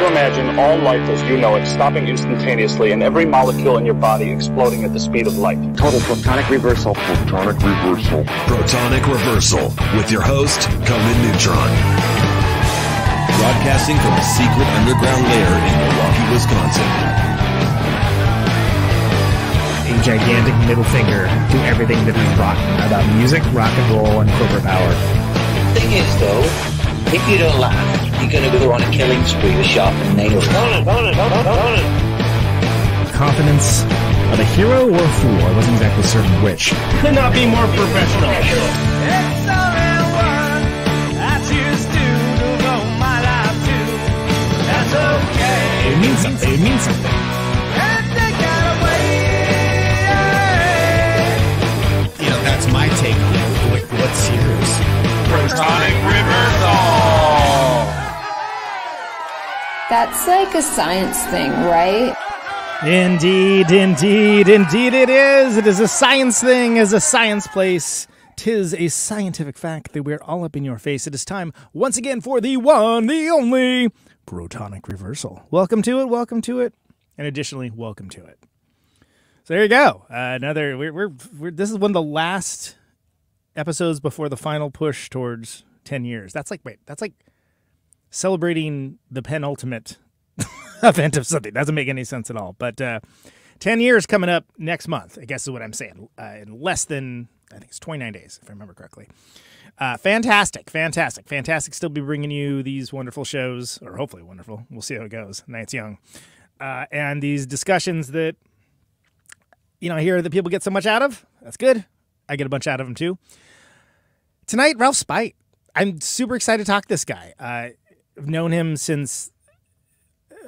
to imagine all life as you know it stopping instantaneously and every molecule in your body exploding at the speed of light. Total protonic reversal. Protonic reversal. Protonic reversal with your host, Conan Neutron. Broadcasting from a secret underground lair in Milwaukee, Wisconsin. A gigantic middle finger to everything that is rock about music, rock and roll, and corporate power. The thing is, though, if you don't laugh, you're going to go on a killing spree with sharpened nails. Confidence of a hero or a fool. I wasn't exactly certain which. Could not be more professional. It means something. It means something. You know, that's my take on it. What's yours? Protonic reversal. That's like a science thing, right? Indeed, indeed, indeed it is. It is a science thing, as a science place. Tis a scientific fact that we're all up in your face. It is time once again for the one, the only protonic reversal. Welcome to it, welcome to it, and additionally, welcome to it. So there you go. Uh, another. We're, we're, we're this is one of the last episodes before the final push towards ten years. That's like wait, that's like celebrating the penultimate event of something. Doesn't make any sense at all. But uh, 10 years coming up next month, I guess is what I'm saying. Uh, in less than, I think it's 29 days, if I remember correctly. Uh, fantastic, fantastic, fantastic. Still be bringing you these wonderful shows, or hopefully wonderful. We'll see how it goes. Night's young. Uh, and these discussions that, you know, I hear that people get so much out of. That's good. I get a bunch out of them too. Tonight, Ralph Spight. I'm super excited to talk to this guy. Uh, I've known him since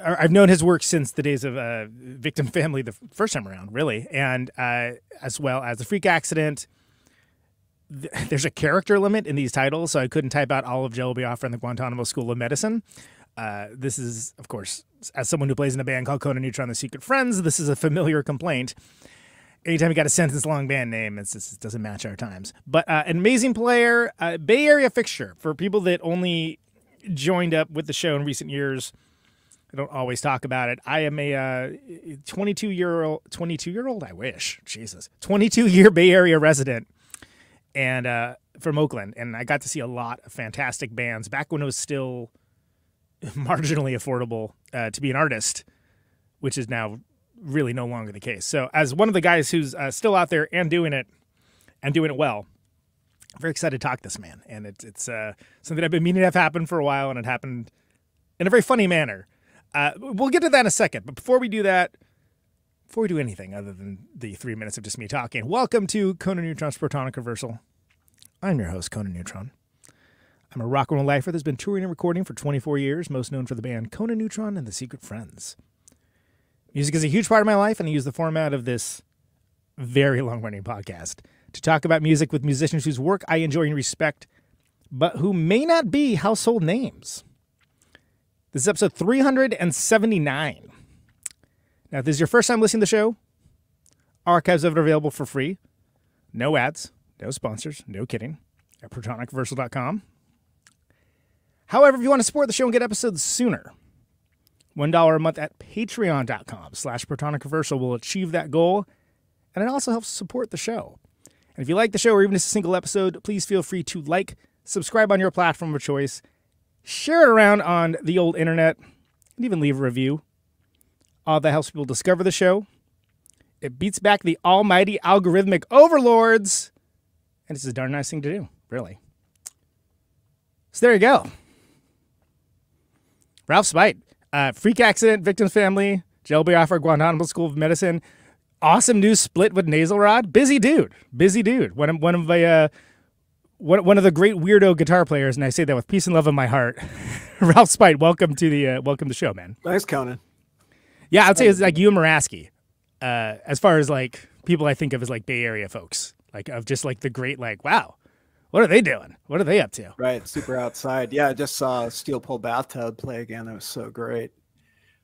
or I've known his work since the days of uh, Victim Family, the first time around, really, and uh, as well as the Freak Accident. There's a character limit in these titles, so I couldn't type out all of Jello Biafra and the Guantanamo School of Medicine. Uh, this is, of course, as someone who plays in a band called Conan Neutron: The Secret Friends, this is a familiar complaint. Anytime you got a sentence long band name, it's just, it doesn't match our times. But uh, an amazing player, uh, Bay Area fixture for people that only joined up with the show in recent years. I don't always talk about it. I am a uh, 22 year old, 22 year old. I wish, Jesus, 22 year Bay Area resident, and uh, from Oakland, and I got to see a lot of fantastic bands back when it was still marginally affordable uh, to be an artist, which is now really no longer the case. So, as one of the guys who's uh, still out there and doing it, and doing it well, I'm very excited to talk to this man, and it's it's uh, something I've been meaning to have happen for a while, and it happened in a very funny manner. Uh, we'll get to that in a second. But before we do that, before we do anything other than the three minutes of just me talking, welcome to Conan Neutron's Protonic Reversal. I'm your host, Conan Neutron. I'm a rock and roll lifer that's been touring and recording for 24 years, most known for the band Conan Neutron and the Secret Friends. Music is a huge part of my life, and I use the format of this very long running podcast to talk about music with musicians whose work I enjoy and respect, but who may not be household names. This is episode 379. Now, if this is your first time listening to the show, archives of it are available for free. No ads, no sponsors, no kidding, at protonicreversal.com. However, if you want to support the show and get episodes sooner, $1 a month at patreon.com slash protonicreversal will achieve that goal, and it also helps support the show. And if you like the show or even just a single episode, please feel free to like, subscribe on your platform of choice, share it around on the old internet, and even leave a review. All that helps people discover the show. It beats back the almighty algorithmic overlords, and it's a darn nice thing to do, really. So there you go. Ralph Spight, uh, freak accident, victim's family, Jello Biafra, Guantanamo School of Medicine. Awesome new split with Nasalrod. Busy dude, busy dude. One of one of the uh, one, one of the great weirdo guitar players, and I say that with peace and love in my heart. Ralph Spight, welcome to the uh, welcome to the show, man. Thanks, Conan. Yeah, I'd say it's like you and Muraski, uh, as far as like people I think of as like Bay Area folks, like of just like the great like wow, what are they doing? What are they up to? Right, super outside. Yeah, I just saw Steel Pole Bathtub play again. That was so great.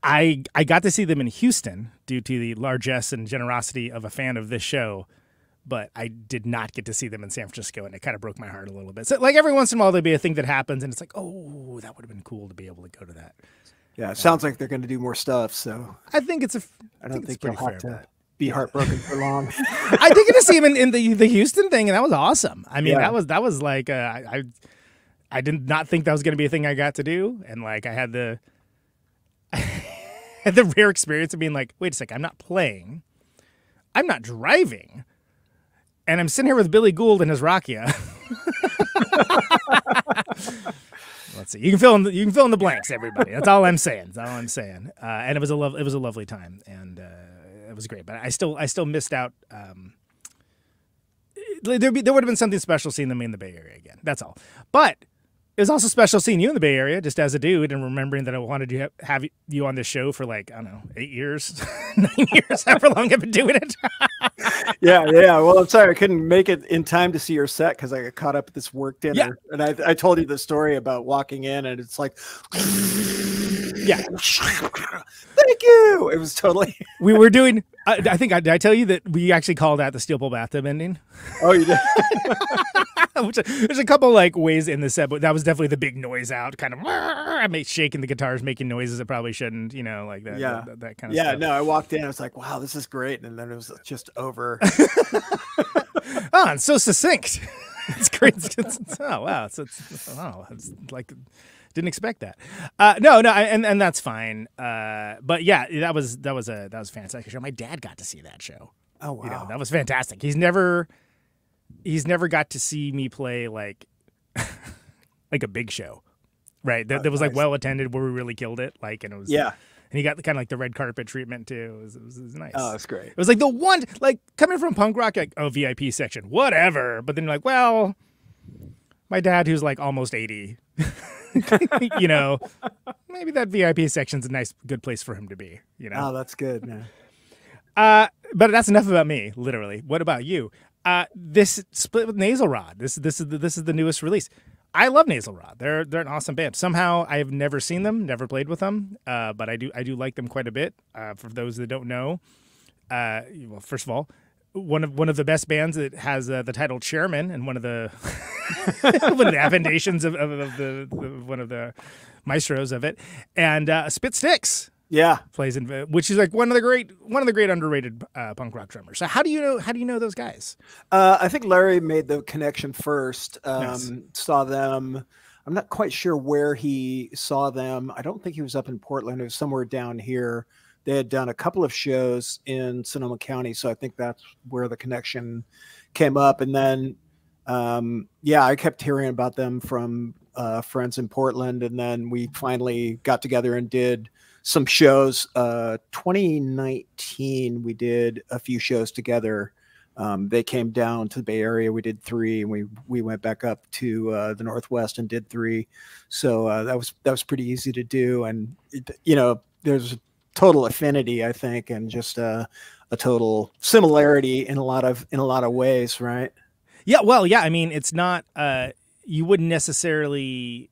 I I got to see them in Houston due to the largesse and generosity of a fan of this show, but I did not get to see them in San Francisco, and it kind of broke my heart a little bit. So like every once in a while there'd be a thing that happens, and it's like, oh, that would have been cool to be able to go to that. Yeah, it sounds like they're going to do more stuff. So I think it's a. I don't it's think, pretty you'll have fair to. Be heartbroken for long. I did get to see him in, in the the Houston thing, and that was awesome. I mean, Yeah. that was that was like uh, I, I did not think that was going to be a thing I got to do, and like I had the had the rare experience of being like, wait a sec, I'm not playing, I'm not driving, and I'm sitting here with Billy Gould and his Rakia. Let's see. You can fill in the, you can fill in the blanks, everybody. That's all I'm saying. That's all I'm saying. Uh, and it was a lov- it was a lovely time, and uh, it was great. But I still I still missed out. Um, there be, there would have been something special seeing them in the Bay Area again. That's all. But it was also special seeing you in the Bay Area, just as a dude, and remembering that I wanted to have, have you on this show for like I don't know eight years, nine years, however long I've been doing it. yeah, yeah. Well, I'm sorry I couldn't make it in time to see your set because I got caught up at this work dinner. Yeah. And I, I told you the story about walking in and it's like, yeah, thank you. It was totally. we were doing. I, I think I, did I tell you that we actually called that the steel pole bathtub ending. Oh, you did. Which, there's a couple like ways in the set, but that was definitely the big noise out, kind of. I made shaking the guitars, making noises that probably shouldn't, you know, like that. Yeah. that, that kind of yeah, stuff. no, I walked in. I was like, wow, this is great. And then it was just over. Ah, oh, it's so succinct. it's great. It's, it's- oh wow, it's, it's oh, it's like didn't expect that. Uh, no, no, I- and and that's fine. Uh, but yeah, that was that was a that was a fantastic show. My dad got to see that show. Oh, wow. You know, that was fantastic. He's never he's never got to see me play like like a big show, right? That, that was like well attended, where we really killed it. Like, and it was Yeah. and he got the kind of like the red carpet treatment too. It was, it was, it was nice. Oh, that's great. It was like the one, like coming from punk rock, like oh VIP section, whatever. But then you're like, well, my dad who's like almost eighty, you know, maybe that VIP section's a nice, good place for him to be. You know, Oh, that's good, man. uh, but that's enough about me. Literally, what about you? Uh, this split with Nasalrod. This this is the, this is the newest release. I love Nasalrod. They're they're an awesome band. Somehow I have never seen them, never played with them, uh, but I do I do like them quite a bit. Uh, for those that don't know, uh, well, first of all, one of one of the best bands that has uh, the title Chairman, and one of the one of the foundations of, of, of the, one of the maestros of it, and uh, Spit Stix Yeah. plays in, which is like one of the great one of the great underrated uh, punk rock drummers. So how do you know how do you know those guys? Uh, I think Larry made the connection first. Um, Nice. Saw them. I'm not quite sure where he saw them. I don't think he was up in Portland. It was somewhere down here. They had done a couple of shows in Sonoma County, so I think that's where the connection came up. And then, um, yeah, I kept hearing about them from uh, friends in Portland, and then we finally got together and did some shows. Uh, 2019, we did a few shows together um, they came down to the Bay Area. We did three, and we we went back up to uh, the Northwest and did three. So uh, that was that was pretty easy to do, and it, you know, there's total affinity, I think, and just uh, a total similarity in a lot of in a lot of ways, right? Yeah, well, yeah. I mean, it's not. Uh, you wouldn't necessarily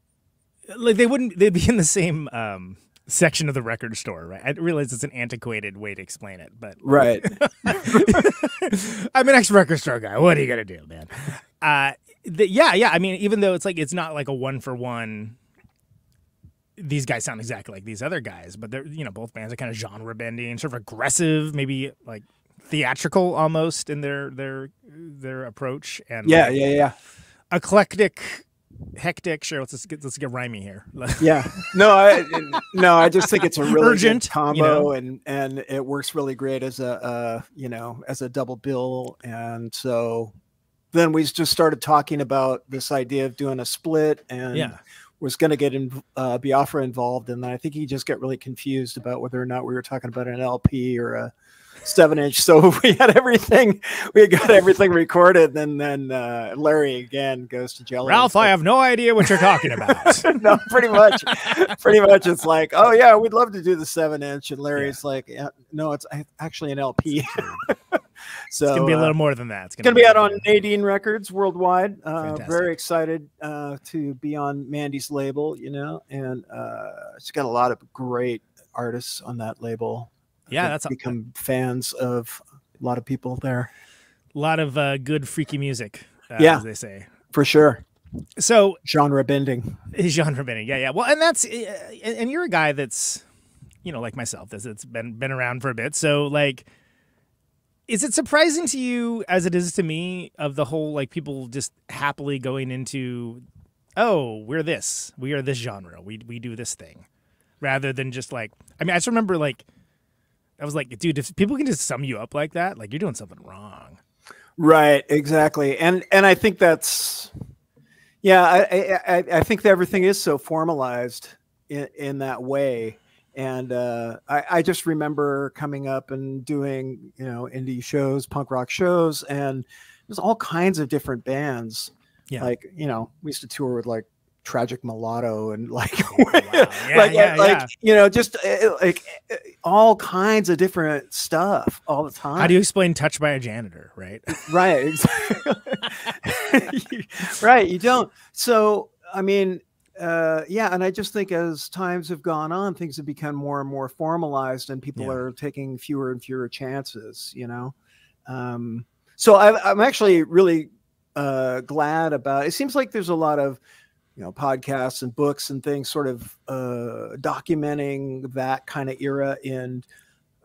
like they wouldn't. They'd be in the same um, section of the record store, right? I realize it's an antiquated way to explain it, but Right. I'm an ex record store guy. What are you gonna do, man? Uh, the, yeah, yeah. I mean, even though it's like it's not like a one for one. These guys sound exactly like these other guys, but they're you know both bands are kind of genre bending, sort of aggressive, maybe like theatrical almost in their their their approach and yeah, like, yeah, yeah, eclectic, hectic. Sure, let's just get let's get rhymey here. yeah. No, I no, I just think it's a really Urgent, good you combo, know? and and it works really great as a uh, you know as a double bill, and so then we just started talking about this idea of doing a split, and Yeah. Was going to get in, uh, Biafra involved, and then I think he just got really confused about whether or not we were talking about an LP or a seven inch. So we had everything, we had got everything recorded, and then uh, Larry again goes to jail. Ralph, I have no idea what you're talking about. no, pretty much, pretty much. It's like, oh yeah, we'd love to do the seven inch, and Larry's like, yeah, no, it's actually an LP. so it's gonna be a uh, little more than that. It's gonna be out on Nadine Records worldwide. Uh, very excited uh, to be on Mandy's label, you know, and uh, it's got a lot of great artists on that label. Yeah, that's a- become fans of a lot of people there A lot of uh, good freaky music. Uh, Yeah. as they say. for sure. So Genre bending. genre bending. Yeah, yeah. Well, and that's uh, and and you're a guy that's you know, like myself, this it's been been around for a bit. So like is it surprising to you as it is to me of the whole like people just happily going into oh, we're this. We are this genre. We we do this thing. Rather than just like I mean, I just remember like I was like, dude, if people can just sum you up like that, like you're doing something wrong. Right, exactly, and and I think that's, yeah, I I, I think that everything is so formalized in, in that way, and uh, I I just remember coming up and doing you know indie shows, punk rock shows, and there's all kinds of different bands. Yeah. Like you know, we used to tour with like tragic mulatto and like Yeah, like yeah, like yeah. you know just uh, like uh, all kinds of different stuff all the time How do you explain touched by a janitor, right? right right you don't so i mean uh yeah and i just think as times have gone on things have become more and more formalized and people Yeah. are taking fewer and fewer chances you know um so I, i'm actually really uh glad about it seems like there's a lot of you know podcasts and books and things sort of uh documenting that kind of era in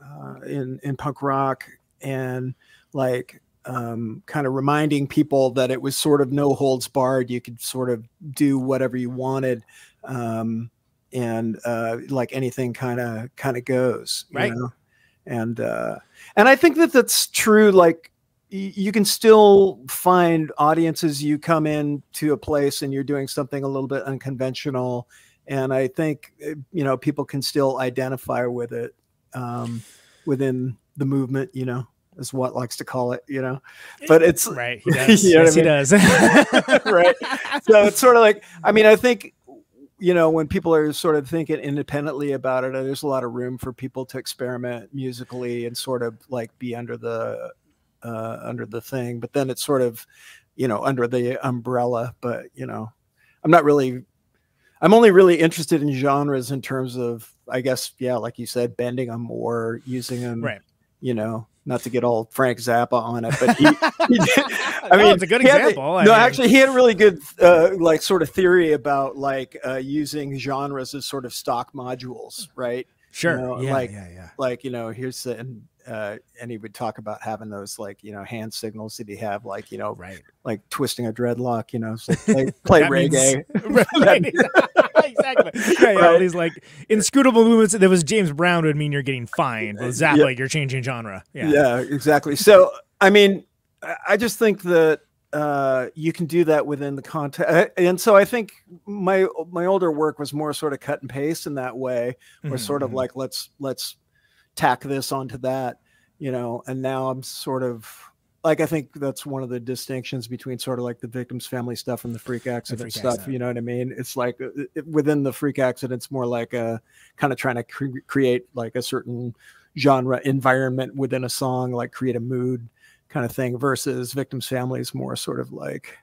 uh in in punk rock and like um, kind of reminding people that it was sort of no holds barred. You could sort of do whatever you wanted, um, and uh, like anything kind of kind of goes, you Right. know? And uh, and I think that that's true. Like you can still find audiences. You come in to a place and you're doing something a little bit unconventional, and I think uh, you know people can still identify with it um, within the movement. You know, is what likes to call it. You know, but it's Right. He does. You know yes, I he does. right. So it's sort of like, I mean, I think, you know, when people are sort of thinking independently about it, there's a lot of room for people to experiment musically and sort of like be under the, uh, under the thing. But then it's sort of, you know, under the umbrella. But, you know, I'm not really, I'm only really interested in genres in terms of, I guess, yeah, like you said, bending them or using them, Right. you know, not to get all Frank Zappa on it, but he, he did, I No, mean, it's a good he had the- example. I no, mean- actually, he had a really good, uh, like, sort of theory about like uh, using genres as sort of stock modules, right? Sure. know, yeah, like- yeah, yeah. Like, you know, here's the, and, uh, and he would talk about having those like, you know, hand signals that he have, like, you know, Right. like twisting a dreadlock, you know, so play, play reggae. right. exactly. Yeah, yeah. All Right. these like inscrutable movements. that was James Brown would mean you're getting fined. With Zappa, Yeah. you're changing genre. Yeah. yeah. exactly. So, I mean, I- just think that uh, you can do that within the context, and so I think my my older work was more sort of cut and paste in that way, or Mhm, sort of mhm. like let's let's tack this onto that, you know. And now I'm sort of like I think that's one of the distinctions between sort of like the victim's family stuff and the freak accident freak stuff. accident. You know what I mean? It's like uh, it, within the freak accidents, more like a kind of trying to cre- create like a certain genre environment within a song, like create a mood kind of thing, versus victim's family is more sort of like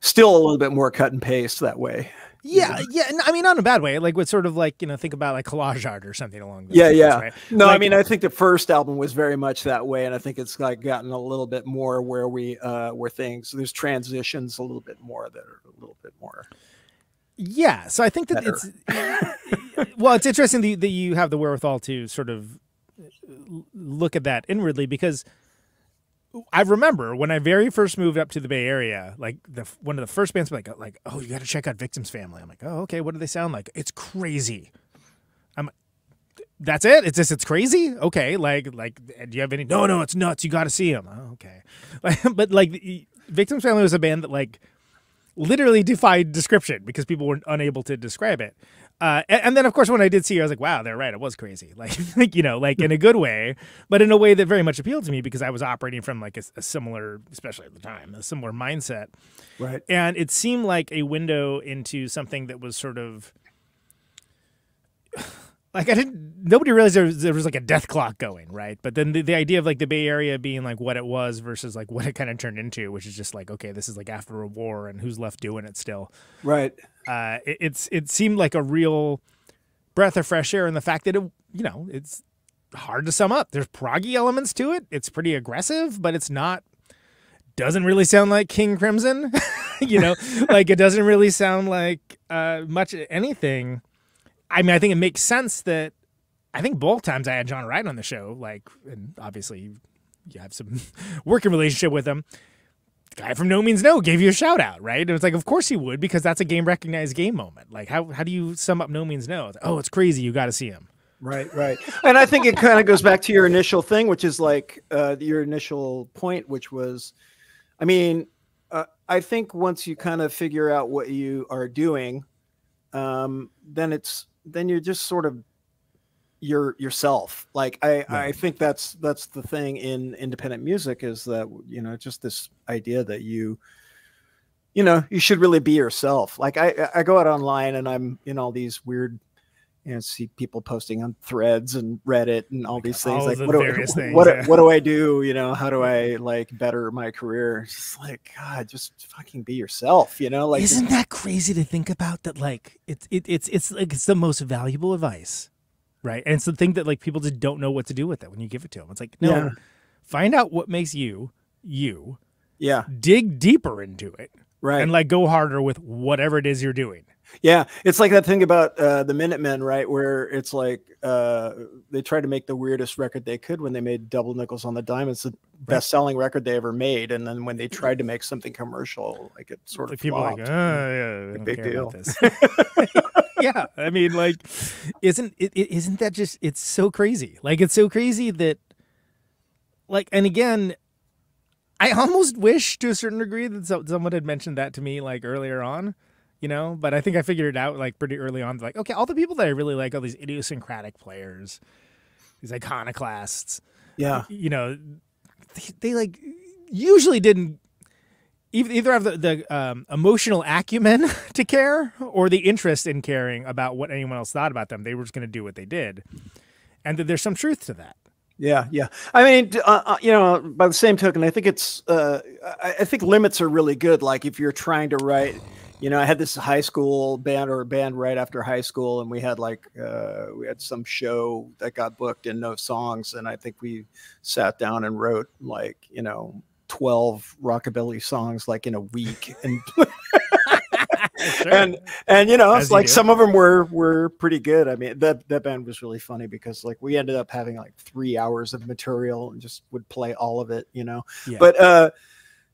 still a little bit more cut and paste that way. Yeah, yeah. I mean, not in a bad way. Like with sort of like you know, think about like collage art or something along those Yeah, lines, yeah. right? No, I mean, I think the first album was very much that way, and I think it's like gotten a little bit more where we uh where things there's transitions a little bit more that are a little bit more. Yeah, so I think that Better. it's well, it's interesting that you have the wherewithal to sort of look at that inwardly because I remember when I very first moved up to the Bay Area, like the one of the first bands like like oh you got to check out Victims Family. I'm like oh okay, what do they sound like? It's crazy. I'm that's it. It's just it's crazy. Okay, like like uh, do you have any? No, no, it's nuts. You got to see them. Oh, okay, but like Victims Family was a band that like literally defied description because people were unable to describe it. Uh, and, and then, of course, when I did see it, I was like, "Wow, they're right. It was crazy." Like, like you know, like in a good way, but in a way that very much appealed to me because I was operating from like a, a similar, especially at the time, a similar mindset, Right. and it seemed like a window into something that was sort of like I didn't. Nobody realized there was, there was like a death clock going, right? But then the, the idea of like the Bay Area being like what it was versus like what it kind of turned into, which is just like okay, this is like after a war and who's left doing it still Right. Uh, it, it's it seemed like a real breath of fresh air, and the fact that it you know it's hard to sum up. There's proggy elements to it. It's pretty aggressive, but it's not. Doesn't really sound like King Crimson, you know, like it doesn't really sound like uh, much anything. I mean, I think it makes sense that I think both times I had John Wright on the show, like, and obviously you have some working relationship with him. Guy from No Means No gave you a shout out, right? And it's like, of course he would, because that's a game recognized game moment. Like, how how do you sum up No Means No? It's, oh, it's crazy. You got to see him. Right, right. And I think it kind of goes back to your initial thing, which is like uh, your initial point, which was, I mean, uh, I think once you kind of figure out what you are doing, um, then it's then you're just sort of your yourself. Like I, I think that's that's the thing in independent music is that you know just this idea that you you know you should really be yourself like i i go out online and i'm in all these weird you know, see people posting on threads and Reddit and all these things. all Like, the what do, various things, what, yeah. what do I do? You know, how do I like better my career? It's just like, God, just fucking be yourself, you know? Like, Isn't that crazy to think about? That like it's it, it's it's like it's the most valuable advice, right? And it's the thing that like people just don't know what to do with it when you give it to them. It's like no, Yeah. find out what makes you you. yeah, Dig deeper into it, right. and like go harder with whatever it is you're doing. Yeah, it's like that thing about uh, the Minutemen, right? Where it's like uh, they tried to make the weirdest record they could when they made Double Nickels on the Dime. It's the best-selling record they ever made, and then when they tried to make something commercial, like it sort of Like people are like, flopped. oh yeah, big deal. yeah, I mean, like, isn't it, it? Isn't that just? It's so crazy. Like, it's so crazy that, like, and again, I almost wish to a certain degree that so- someone had mentioned that to me like earlier on, you know. But I think I figured it out like pretty early on. Like, okay, all the people that I really like, all these idiosyncratic players, these iconoclasts, yeah, you know, they, they like usually didn't either have the, the um, emotional acumen to care or the interest in caring about what anyone else thought about them. They were just going to do what they did, and there's some truth to that. Yeah, yeah. I mean, uh, uh, you know, by the same token, I think it's, uh, I, think limits are really good. Like if you're trying to write, you know, I had this high school band or band right after high school, and we had like, uh, we had some show that got booked and no songs, and I think we sat down and wrote like, you know, twelve rockabilly songs like in a week, and and and you know As it's you like do. some of them were were pretty good. I mean that that band was really funny because like we ended up having like three hours of material and just would play all of it you know? Yeah. but uh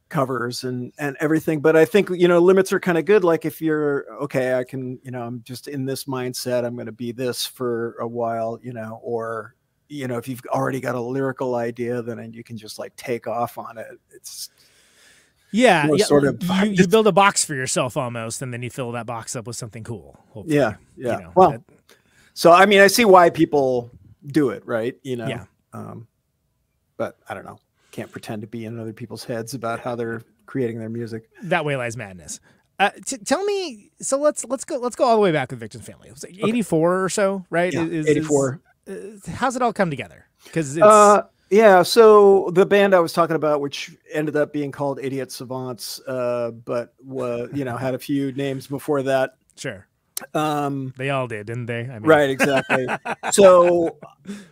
covers and and everything. But i think you know limits are kind of good. Like if you're okay i can you know i'm just in this mindset i'm going to be this for a while you know or you know if you've already got a lyrical idea then you can just like take off on it it's yeah, yeah, sort of- you, you build a box for yourself almost, and then you fill that box up with something cool. hopefully. yeah You yeah know, well that- So I mean, I see why people do it, right? You know. Yeah. Um, but I don't know. Can't pretend to be in other people's heads about how they're creating their music. that way lies madness. Uh, t- tell me, so let's let's go let's go all the way back with Victim's family. It was like 84 or so, right? Yeah, Is- is- 84. uh, how's it all come together? Because Uh, yeah. So the band I was talking about, which ended up being called Idiot Savants, uh, but was you know had a few names before that. sure Um, they all did, didn't they? I mean, right. Exactly. so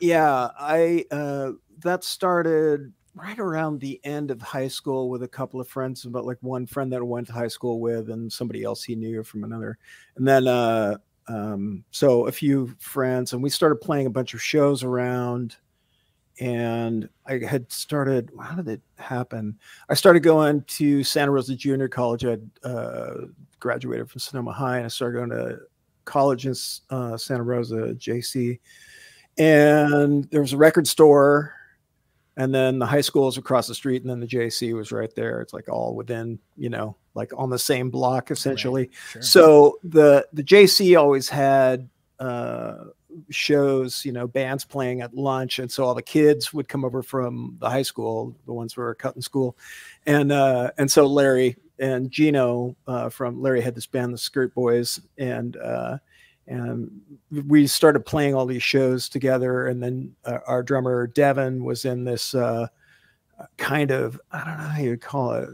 yeah, I uh, that started right around the end of high school with a couple of friends, but like one friend that I went to high school with, and somebody else he knew from another, and then uh, um, so a few friends, and we started playing a bunch of shows around. And I had started. How did it happen? I started going to Santa Rosa Junior College. I uh, graduated from Sonoma High, and I started going to college in uh, Santa Rosa, JC. And there was a record store, and then the high school was across the street, and then the JC was right there. It's like all within, you know, like on the same block essentially. sure. So the the JC always had uh, shows, you know, bands playing at lunch, and so all the kids would come over from the high school, the ones who were cutting school, and uh, and so Larry and Gino uh, from Larry had this band, the Skirt Boys, and uh, and we started playing all these shows together. And then uh, our drummer Devin was in this uh, kind of I don't know how you would call it,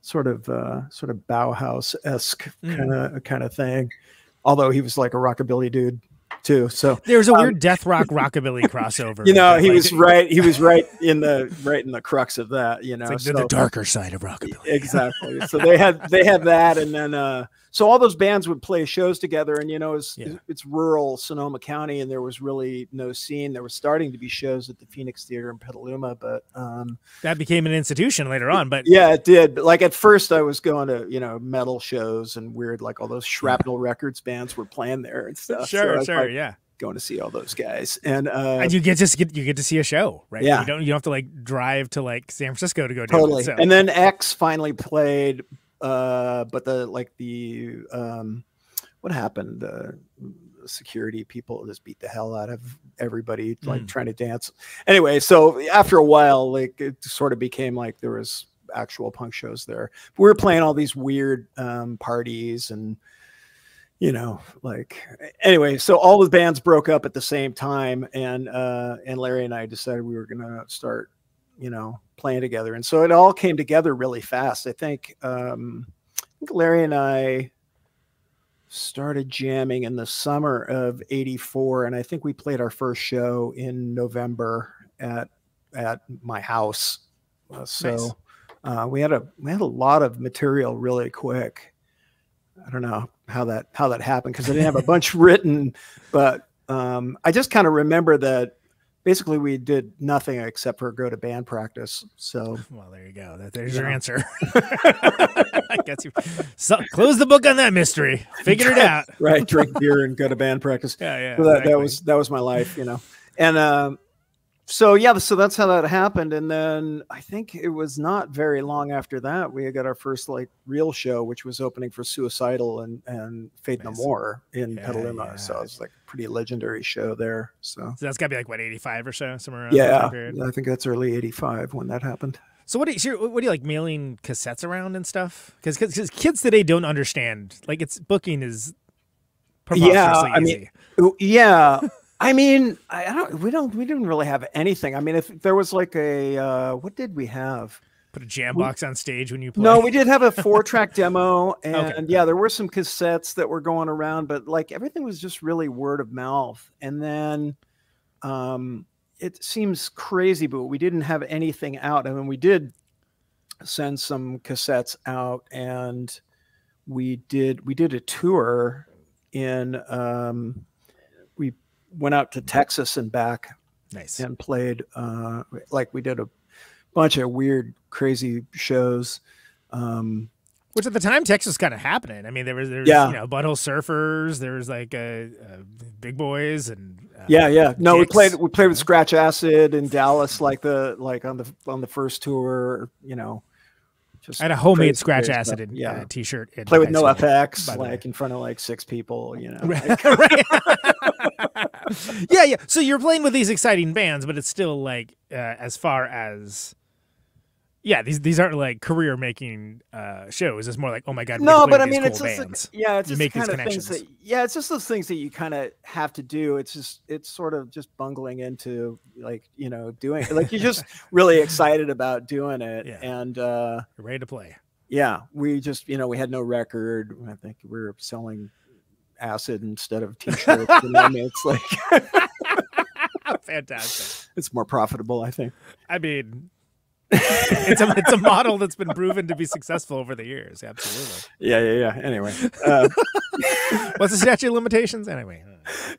sort of uh, sort of Bauhaus esque Mm. kind of kind of thing. Although he was like a rockabilly dude too, so There's a Um, weird death rock rockabilly crossover. you know he like, was right. He was right in the right in the crux of that. You know, like the, the darker side of rockabilly. exactly so they had they had that and then uh so all those bands would play shows together, and you know, it's Yeah. it's rural Sonoma County, and there was really no scene. There was starting to be shows at the Phoenix Theater in Petaluma, but um, That became an institution later on, but yeah, it did. But like at first, I was going to you know metal shows and weird, like all those Shrapnel Records bands were playing there and stuff. So sure, was, sure, like, yeah. going to see all those guys, and uh, and you get just get you get to see a show, right? Yeah. You don't you don't have to like drive to like San Francisco to go totally. it. So. And then X finally played, uh, but the like the um, what happened? The security people just beat the hell out of everybody like Mm. trying to dance. Anyway, so after a while, like it sort of became like there was actual punk shows there. We were playing all these weird um, parties and you know like anyway so all the bands broke up at the same time and uh and larry and i decided we were gonna start you know playing together. And so it all came together really fast. I think um i think larry and i started jamming in the summer of 84 and i think we played our first show in november at at my house. Uh, so uh, we had a we had a lot of material really quick. I don't know how that how that happened because i didn't have a bunch written but um i just kind of remember that basically we did nothing except for go to band practice so well, there you go. That, there's your answer. I guess you so, close the book on that mystery. Figured it out. right drink beer and go to band practice Yeah, yeah. so that, that was that was my life you know and um so yeah so that's how that happened and then i think it was not very long after that we got our first like real show which was opening for suicidal and and Nice. no more in Yeah, petaluma so yeah. it's like a pretty legendary show there so So that's got to be like what 85 or so, somewhere around yeah i think that's early 85 when that happened So what do you so what do you like mailing cassettes around and stuff? Because kids today don't understand. Like it's booking is preposterously I mean, easy. Yeah. I mean, I I don't we don't we didn't really have anything. I mean, if there was like a uh what did we have? Put a jam box on stage when you play. No, we did have a four track demo and Okay. yeah, there were some cassettes that were going around, but like everything was just really word of mouth. And then um it seems crazy, but we didn't have anything out. I mean, we did send some cassettes out and we did we did a tour in um we went out to Texas and back nice. and played uh like we did a bunch of weird crazy shows um Which at the time Texas kind of happening. I mean, there was there's Yeah. you know butthole surfers. There was like uh, uh, big boys and uh, yeah yeah no we played we played with scratch acid in dallas like the like on the on the first tour you know just I had a homemade scratch crazy acid and, yeah uh, t-shirt. in play with NOFX like in front of like six people you know right. yeah, yeah. So you're playing with these exciting bands, but it's still like uh, as far as yeah, these these aren't like career making uh, shows. It's more like oh my god, no get to play but i mean it's just bands. the, yeah it's You just make the these kind of things that yeah it's just those things that you kind of have to do it's just it's sort of just bungling into like you know doing like you're just really excited about doing it Yeah. and uh You're ready to play. yeah we just you know we had no record i think we were selling acid instead of t-shirts you know, I mean, it's like Fantastic. it's more profitable i think I mean, it's a it's a model that's been proven to be successful over the years. Absolutely. yeah yeah yeah anyway uh, What's the statute of limitations anyway?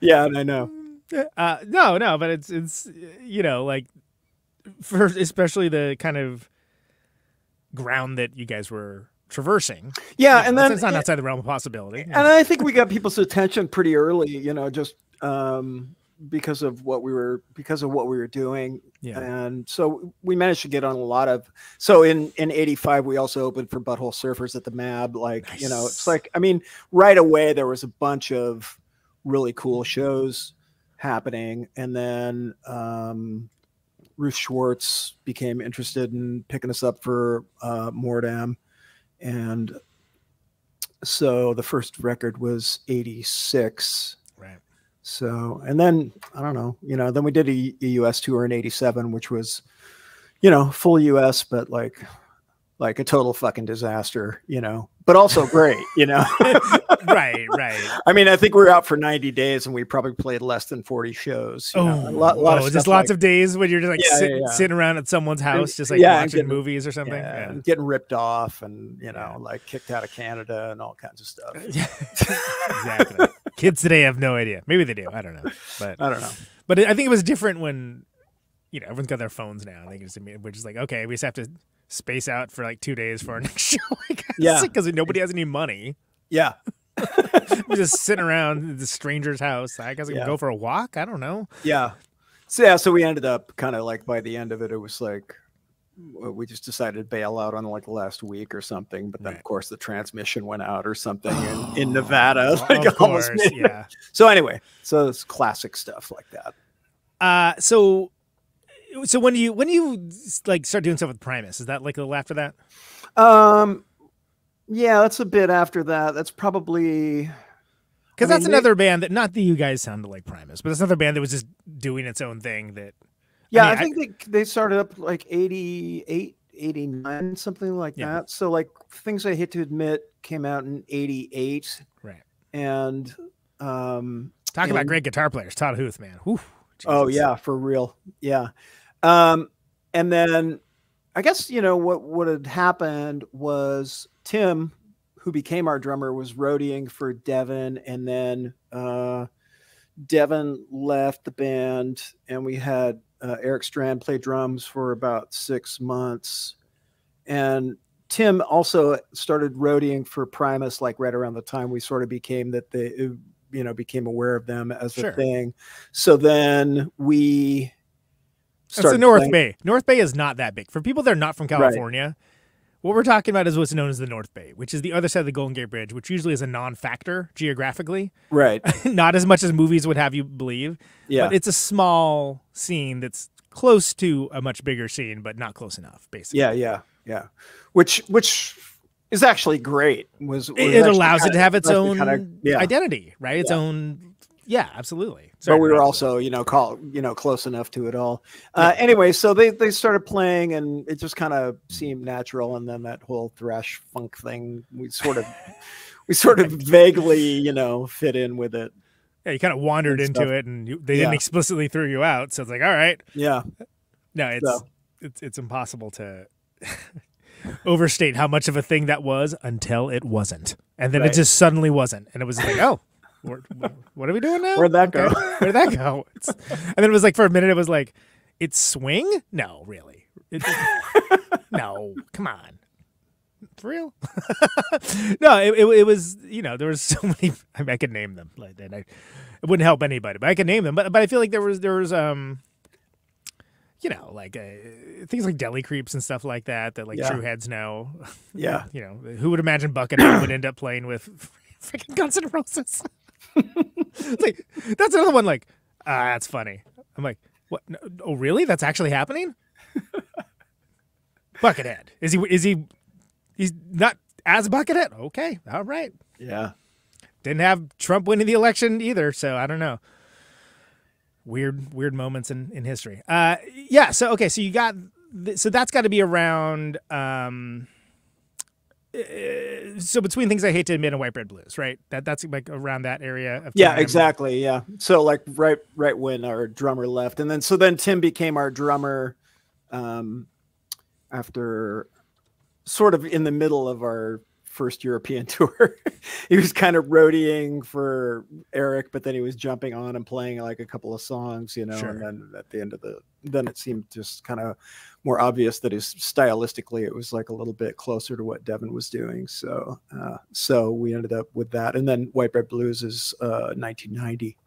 yeah i know Uh, no, no, but it's it's you know like for especially the kind of ground that you guys were traversing. yeah you and know, then it's not outside the realm of possibility. and I think we got people's attention pretty early, you know, just um, because of what we were because of what we were doing, Yeah. and so we managed to get on a lot of. So in in '85, we also opened for Butthole Surfers at the Mab. Like you know, it's like I mean, right away there was a bunch of really cool shows happening, and then um, Ruth Schwartz became interested in picking us up for uh, Mordam, and so the first record was 86 Right. so and then i don't know you know then we did a, a us tour in 87 which was you know full us but like like a total fucking disaster, you know, but also great, you know. right, right. I mean, I think we were out for 90 days and we probably played less than 40 shows. You Oh, know? a oh, lot, lot oh, lots like- of days when you're just like Yeah, sit, yeah, yeah. sitting around at someone's house, just like yeah, watching getting- movies or something. yeah, Yeah. and getting ripped off and you know, like kicked out of Canada and all kinds of stuff. exactly. Kids today have no idea. Maybe they do. I don't know. But I don't know. But I think it was different when, you know, everyone's got their phones now. I think it's we're just like, okay, we just have to space out for like two days for our next show. I guess, Yeah. because nobody has any money. Yeah. Just sitting around the stranger's house. I guess I can Yeah. go for a walk. I don't know. Yeah. So yeah, so we ended up kind of like by the end of it, it was like we just decided to bail out on like last week or something. But then Right. of course the transmission went out or something in, in Nevada. Of Like almost course, midnight. yeah. So anyway, so it's classic stuff like that. Uh, so, so when do you when do you like start doing stuff with Primus? Is that like a little after that? Um yeah, that's a bit after that. That's probably Because that's mean, they- another band that not that you guys sounded like Primus, but that's another band that was just doing its own thing. That Yeah, I, mean, I- think they, they started up like 88, 89, something like Yeah. that. So like things I hate to admit came out in 88 right. and um Talk about great guitar players, Todd Huth, man. Whew, oh yeah, for real. Yeah. Um and then I guess you know what what had happened was Tim who became our drummer was roadieing for Devin and then uh Devin left the band and we had uh, Eric Strand play drums for about six months. And Tim also started roadieing for Primus, like right around the time we sort of became that they, you know, became aware of them as Sure. a thing. So then we That's the North playing- Bay. North Bay is not that big. For people that are not from California, what we're talking about is what's known as the North Bay, which is the other side of the Golden Gate Bridge, which usually is a non-factor geographically, Right. not as much as movies would have you believe. Yeah. But it's a small scene that's close to a much bigger scene, but not close enough. Basically, yeah. Yeah. Yeah. Which, which is actually great. Was, was it, allows it to have its own kinda- yeah. identity, right? Its own, yeah, absolutely. Sorry but we were also you know call you know close enough to it all. Uh anyway so they they started playing and it just kind of seemed natural and then that whole thrash funk thing we sort of we sort of vaguely you know fit in with it. Yeah, you kind of wandered into stuff. it, and you, they didn't explicitly throw you out, so it's like, all right, yeah. No, it's So- it's it's impossible to overstate how much of a thing that was until it wasn't, and then it just suddenly wasn't, and it was like, oh, what are we doing now? Where'd that go? Where'd that go? It's, and then it was like for a minute, it was like, it's swing? No, really? It- no, come on. For real? no, it, it, it was, you know, there was so many, I, mean, I could name them, like, and I, it wouldn't help anybody, but I could name them. But, but I feel like there was, there was, um, you know, like uh, things like deli creeps and stuff like that, that like Yeah. true heads know. yeah You know, who would imagine Buckethead would end up playing with freaking Guns N' Roses? It's like, that's another one. Like, ah, that's funny. I'm like, what? No, oh, really? That's actually happening? Buckethead is he? Is he? He's not as Buckethead. Okay, all right. yeah Didn't have Trump winning the election either, so I don't know. Weird, weird moments in, in history. Uh, yeah. So okay, so you got th- so that's got to be around. Um, so between things I hate to admit and White Bread Blues, right? That that's like around that area. Of yeah exactly yeah so like right right when our drummer left and then so then tim became our drummer um after sort of in the middle of our first european tour he was kind of roadieing for eric but then he was jumping on and playing like a couple of songs you know Sure. and then at the end of the then it seemed just kind of more obvious that his stylistically it was like a little bit closer to what devin was doing so uh so we ended up with that and then white bread blues is uh 1990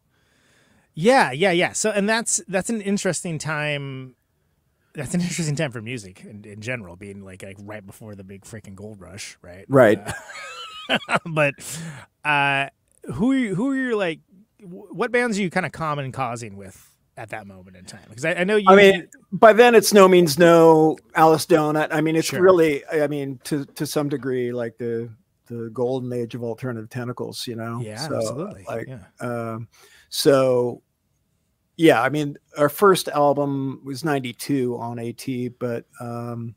Yeah, yeah, yeah. So, and that's that's an interesting time. That's an interesting time for music in, in general, being like like right before the big freaking gold rush, right? Right. Uh, but uh, who are you, who are you like? What bands are you kind of common causing with at that moment in time? Because I, I know you. I mean, by then it's no means no Alice Donut. I mean, it's Sure. really, I mean, to to some degree, like the the golden age of alternative tentacles. You know, yeah, So, absolutely. Like, yeah. um, so yeah, I mean, our first album was '92 on AT, but um,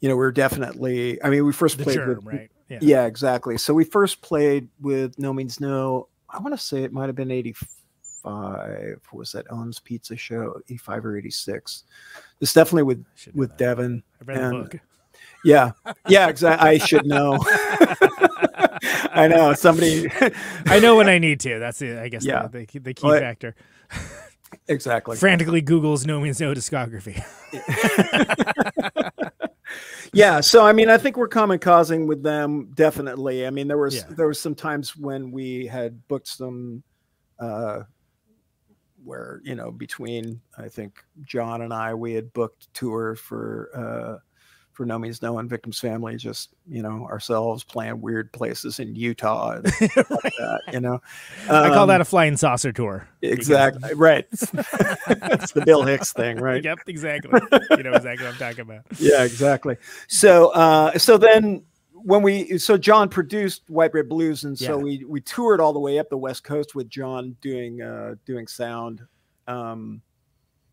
you know, we are definitely. I mean, we first The played germ, with right? Yeah. Yeah, exactly. So we first played with No Means No. I want to say it might have been 85. Was that Ellen's Pizza Show? 85 or 86. It's definitely with with that. Devin. I read the book. Yeah, yeah, exactly. I should know. I know somebody. I know when I need to. That's it. I guess Yeah. the, the, the key Well, factor. exactly. Frantically Google's No Means No discography. Yeah, so I mean, I think we're common causing with them definitely. I mean, there was Yeah. there was some times when we had booked some, uh, where you know between I think John and I we had booked tour for uh, for No Means No and Victims Family, just you know ourselves playing weird places in Utah and like that. You know, I call Um, that a flying saucer tour. exactly right. it's the Bill Hicks thing, right? Yep, exactly. you know exactly what I'm talking about. yeah exactly so uh so then when we so john produced white bread blues and so Yeah. we we toured all the way up the west coast with john doing uh doing sound um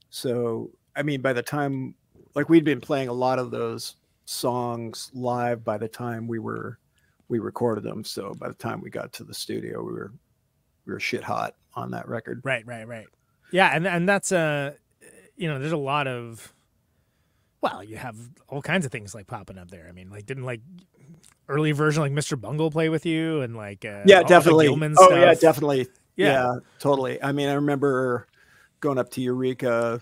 so i mean by the time like we'd been playing a lot of those songs live by the time we were we recorded them so by the time we got to the studio we were we were shit hot on that record Right, right, right. Yeah, and and that's uh you know, there's a lot of well, you have all kinds of things like popping up there. I mean, like didn't like early version like Mr. Bungle play with you and like uh, yeah definitely oh yeah definitely Yeah. yeah. totally i mean i remember going up to eureka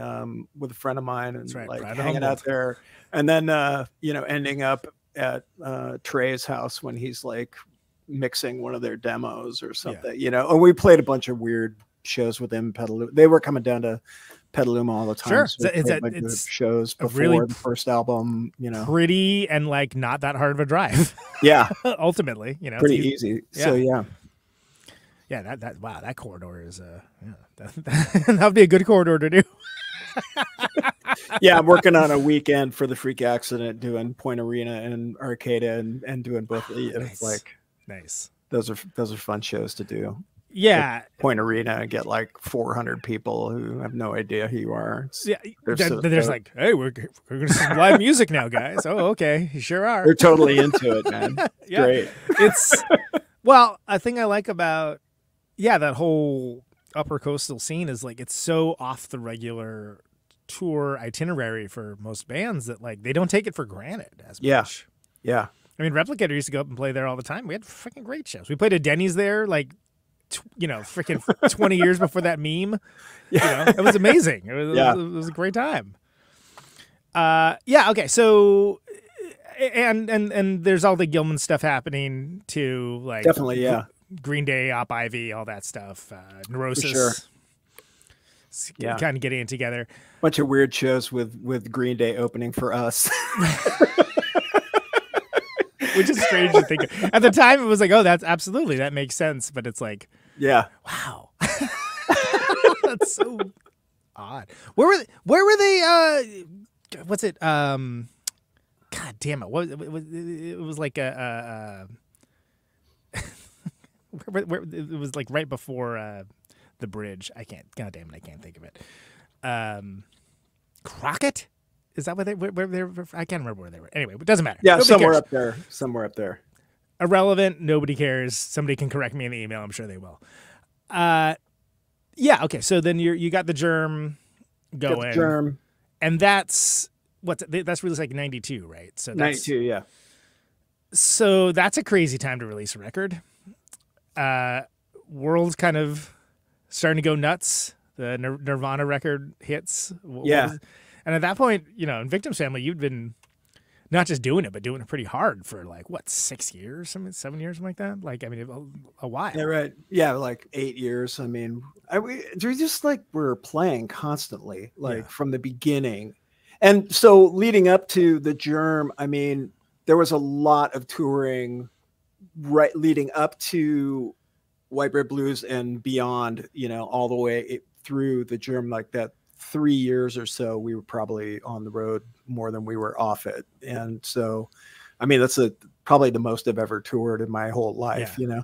um, with a friend of mine and right, like Brad hanging Humboldt. out there and then uh, you know ending up at uh, trey's house when he's like mixing one of their demos or something you know and we played a bunch of weird shows with them Petaluma. they were coming down to Petaluma all the time Sure. so it's played a- a bunch of it's shows before really the first album you know Pretty and like not that hard of a drive. yeah ultimately, you know. pretty easy- easy so yeah Yeah, that that wow, that corridor is uh yeah, that, that would be a good corridor to do. yeah, I'm working on a weekend for the Freak Accident, doing Point Arena and Arcata, and, and doing both. Ah, and Nice. It's like Nice. those are those are fun shows to do. Yeah. Point Arena and get like 400 people who have no idea who you are. It's- Yeah, They're so- there's like, hey, we're we're gonna see live music now, guys. Oh, okay, you sure are. They're totally into it, man. Yeah. Great. It's well, a thing I like about yeah that whole upper coastal scene is like it's so off the regular tour itinerary for most bands that like they don't take it for granted as Yeah. much. Yeah. I mean, Replicator used to go up and play there all the time. We had freaking great shows. We played at Denny's there, like, you know, freaking 20 years before that meme. You know, it was amazing. It was, Yeah. it was, it was a great time. Uh, yeah. Okay. So, and and and there's all the Gilman stuff happening too, like Definitely, yeah. Green Day, Op Ivy, all that stuff. Uh, Neurosis. Sure. Yeah. Kind of getting it together. Bunch of weird shows with with Green Day opening for us. Which is strange to think. of. At the time, it was like, oh, that's absolutely that makes sense. But it's like, yeah. Wow. That's so odd. Where were they, where were they uh what's it um God damn it. What it was, it was like a, uh, uh where, where, it was like right before uh the bridge. I can't god damn it, I can't think of it. Um Crockett? Is that what they where, where they were? I can't remember where they were. Anyway, it doesn't matter. Yeah, Nobody somewhere cares up there. Somewhere up there. irrelevant. Nobody cares. Somebody can correct me in the email. I'm sure they will. Uh, yeah. Okay. So then you you got the germ Got going, the germ. and that's what's that's released like 92, right? So that's, 92, yeah. So that's a crazy time to release a record. Uh, world's kind of starting to go nuts. The Nir- Nirvana record hits. What Yeah. and at that point, you know, in Victims Family, you'd been not just doing it, but doing it pretty hard for like what six years, something, seven years, something like that. Like, I mean, a, a while. Yeah, right. Yeah, like eight years. I mean, I, we, we just like we're playing constantly, like Yeah. from the beginning. And so leading up to the germ, I mean, there was a lot of touring right leading up to White Bread Blues and beyond, you know, all the way it, through the germ, like that three years or so, we were probably on the road more than we were off it. And so, I mean, that's a, probably the most I've ever toured in my whole life, Yeah. you know?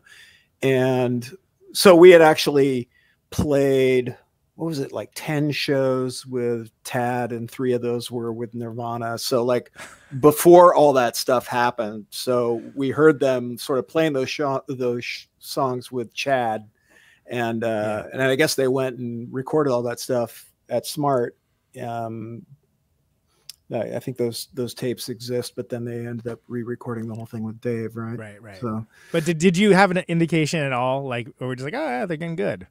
And so we had actually played what was it like 10 shows with tad and three of those were with nirvana so like before all that stuff happened so we heard them sort of playing those sh- those sh- songs with chad and uh and i guess they went and recorded all that stuff at smart um I I think those those tapes exist, but then they ended up re-recording the whole thing with Dave, right? Right, right. So But did, did you have an indication at all, like, or we're just like, oh, yeah, they're getting good?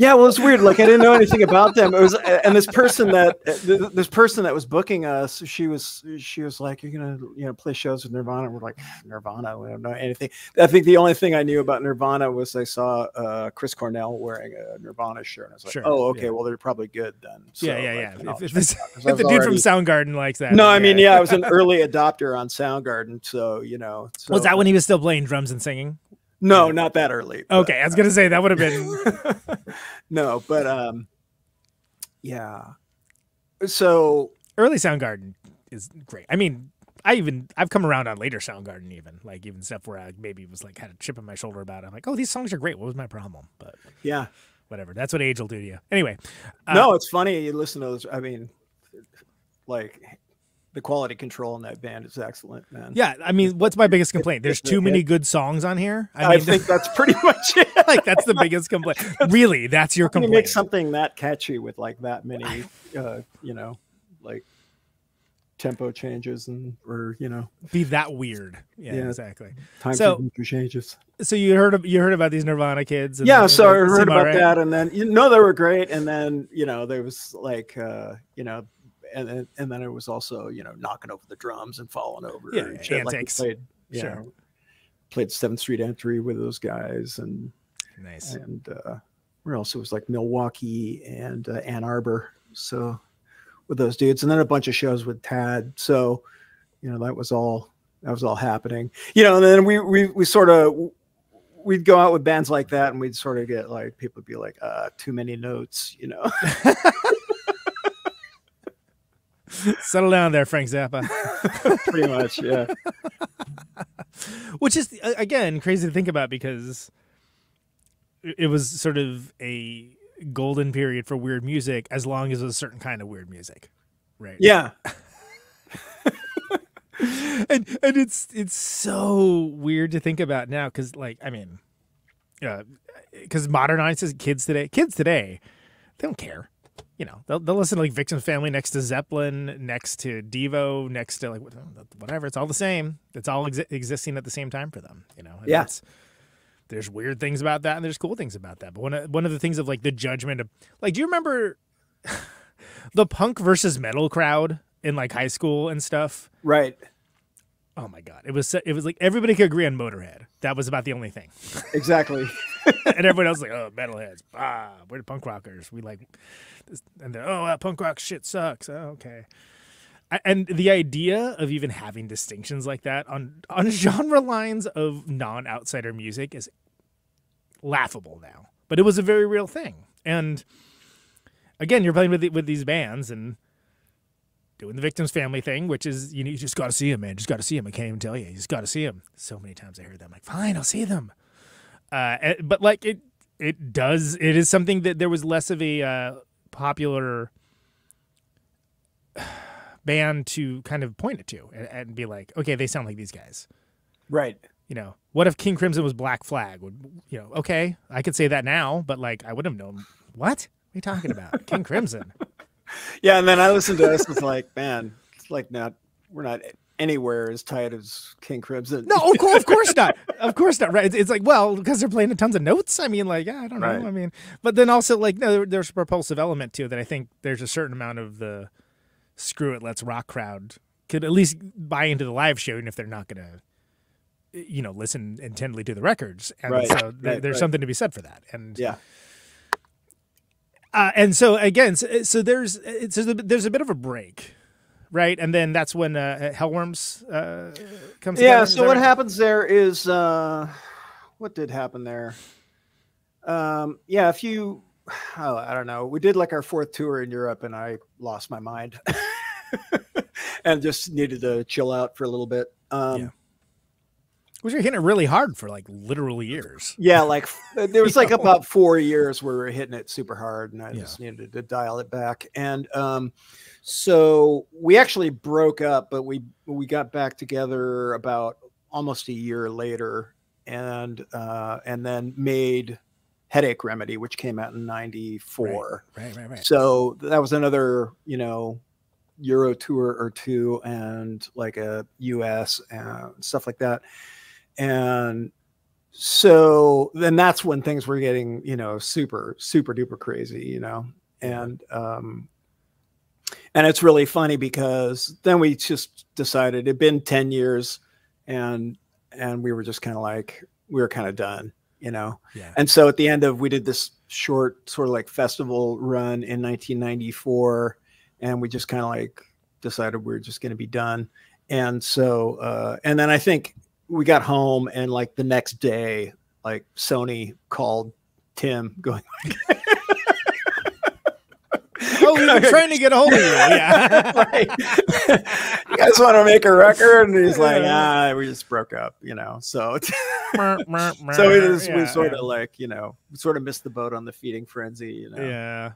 Yeah, well, it's weird. Like I didn't know anything about them. It was, and this person that this person that was booking us, she was she was like, "You're gonna you know play shows with Nirvana." We're like, Nirvana. We don't know anything. I think the only thing I knew about Nirvana was I saw uh, Chris Cornell wearing a Nirvana shirt. And I was like, Sure, "Oh, okay. yeah. Well, they're probably good then." So, yeah, yeah, yeah. know, If, if, this, it out, 'cause if the dude already- from Soundgarden likes that. No, I mean, yeah, I was an early adopter on Soundgarden, so you know. So, Was that when he was still playing drums and singing? No, not that early. but- Okay, I was gonna say that would have been. no, but um, yeah. So early Soundgarden is great. I mean, I even I've come around on later Soundgarden, even like even stuff where I maybe was like had a chip on my shoulder about it. I'm like, oh, these songs are great. What was my problem? But yeah, whatever. That's what age will do to you. Anyway, uh, no, it's funny. You listen to those. I mean, like the quality control in that band is excellent, man. yeah. I mean, what's my biggest complaint? There's too many good songs on here. I, mean, think that's pretty much it. like that's the biggest complaint. Really, that's your can you make something that catchy with like that many, uh, you know, like tempo changes and or you know Be that weird. Yeah, Yeah. exactly. time So- signature changes. So you heard of, you heard about these Nirvana kids? and- yeah so i heard about alright? that and then you know they were great and then you know there was like uh you know and then and then it was also you know knocking over the drums and falling over Yeah, and shit. Like played you Sure. played seventh street entry with those guys and Nice. and uh where else it was like milwaukee and uh, ann arbor so with those dudes and then a bunch of shows with tad so you know that was all that was all happening you know and then we we, we sort of we'd go out with bands like that and we'd sort of get like people would be like uh too many notes you know Settle down there, Frank Zappa. pretty much yeah Which is uh, again crazy to think about because it was sort of a golden period for weird music as long as it was a certain kind of weird music. Right. yeah and and it's it's so weird to think about now because like I mean, yeah, because modernizes kids today, kids today, they don't care. You know, they'll, they'll listen to like Victim's Family next to Zeppelin, next to Devo, next to like whatever. It's all the same. It's all exi- existing at the same time for them. You know. And Yeah. There's weird things about that, and there's cool things about that. But one of, one of the things of like the judgment of like, do you remember the punk versus metal crowd in like high school and stuff? right Oh my god! It was it was like everybody could agree on Motorhead. That was about the only thing, exactly and everyone else was like, "Oh, metalheads! Ah, we're the punk rockers. We like," this, and then, "Oh, that punk rock shit sucks." Oh, okay. And the idea of even having distinctions like that on on genre lines of non outsider music is laughable now, but it was a very real thing. And again, you're playing with the, with these bands and doing the victim's family thing, which is you, know, you just got to see him, man. Just got to see him. I can't even tell you. You just got to see him. So many times I heard that. I'm like, fine, I'll see them. Uh, eh, but like it, it does. It is something that there was less of a uh, popular band to kind of point it to and, and be like, okay, they sound like these guys. right You know, what if King Crimson was Black Flag? Would you know? Okay, I could say that now, but like I would have known. What? What are you talking about? King Crimson. Yeah and then i listened to this it's like man it's like not we're not anywhere as tight as king crimson No, of course, of course not. Of course not. Right? It's, it's like, well, because they're playing a tons of notes. I mean, like, yeah, I don't know. Right. I mean, but then also like, no, there- there's a propulsive element too that I think there's a certain amount of the screw it, let's rock crowd could at least buy into the live show, even if they're not gonna, you know, listen intently to the records. And Right, so there- right, there's something to be said for that. And yeah uh, and so again, so, so there's it's there's a, there's a bit of a break, right? And then that's when uh, Hellworms uh, comes. yeah together. So what right? happens there is uh what did happen there um yeah if you oh, i don't know we did like our fourth tour in europe and i lost my mind and just needed to chill out for a little bit um Yeah. Was you're hitting it really hard for like literal years. Yeah, like there was like about four years where we were hitting it super hard, and I Yeah. just needed to dial it back. And um, so we actually broke up, but we we got back together about almost a year later, and uh, and then made Headache Remedy, which came out in '94. Right, right, right. So that was another, you know, Euro tour or two and like a US and stuff like that. And so then that's when things were getting, you know, super, super duper crazy, you know. And um and it's really funny because then we just decided it'd been 10 years and and we were just kind of like we were kind of done, you know. Yeah. And so at the end of we did this short sort of like festival run in 1994 and we just kind of like decided we were just going to be done. And so uh and then I think we got home and like the next day like Sony called Tim going Oh, we've been trying to get a hold of you. Yeah. like, you guys want to make a record and he's like ah we just broke up you know so so we just we sort yeah. of like you know sort of missed the boat on the feeding frenzy you know Yeah.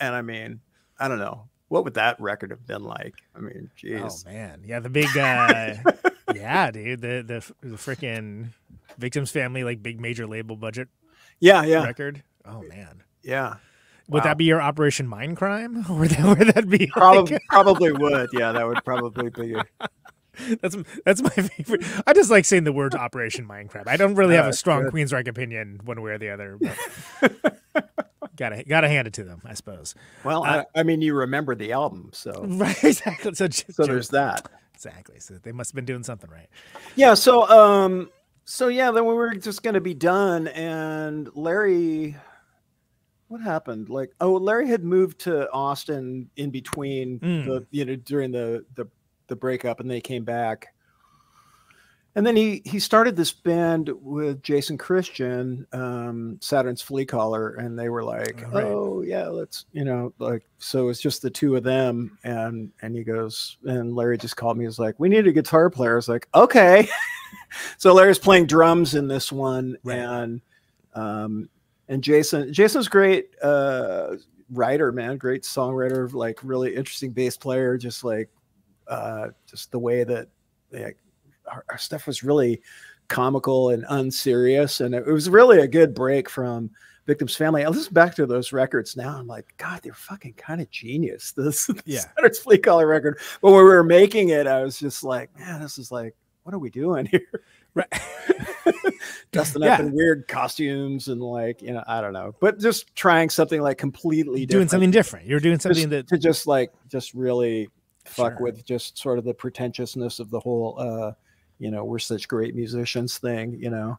and I mean, I don't know. What would that record have been like? I mean, geez. Oh man. Yeah, the big uh yeah, dude. The the the freaking Victims Family like big major label budget yeah, yeah, record. Oh man. yeah. Would Wow. that be your Operation Mindcrime? Or would that, would that be like, Probably, probably would. Yeah, that would probably be. that's that's my favorite. I just like saying the words Operation Mindcrime. I don't really have Uh, a strong good. Queensryche opinion one way or the other. Gotta gotta hand it to them, I suppose. Well, Uh, I, I mean, you remember the album, so Right, exactly. So, so there's that. Exactly. So they must have been doing something right. Yeah. So, um, so yeah, then we were just going to be done, and Larry. What happened? Like, oh, Larry had moved to Austin in between Mm. the, you know, during the the the breakup, and they came back. And then he he started this band with Jason Christian, um, Saturn's Flea Collar, and they were like, Oh, right. "Oh yeah, let's," you know, like so. It's just the two of them, and and he goes, and Larry just called me. He's like, "We need a guitar player." I was like, "Okay." so Larry's playing drums in this one, Right. and um, and Jason Jason's great uh, writer, man, great songwriter, like really interesting bass player, just like uh, just the way that like, our, our stuff was really comical and unserious, and it, was really a good break from Victims Family. I listen back to those records now. I'm like, God, they're fucking kind of genius. This Yeah. Saturn's Flea Collar record. But when we were making it, I was just like, man, this is like, what are we doing here? Right. Dusting Yeah. up in weird costumes and like, you know, I don't know, but just trying something like completely doing something different. You're doing just something that to just like just really fuck Sure. with just sort of the pretentiousness of the whole uh you know we're such great musicians thing you know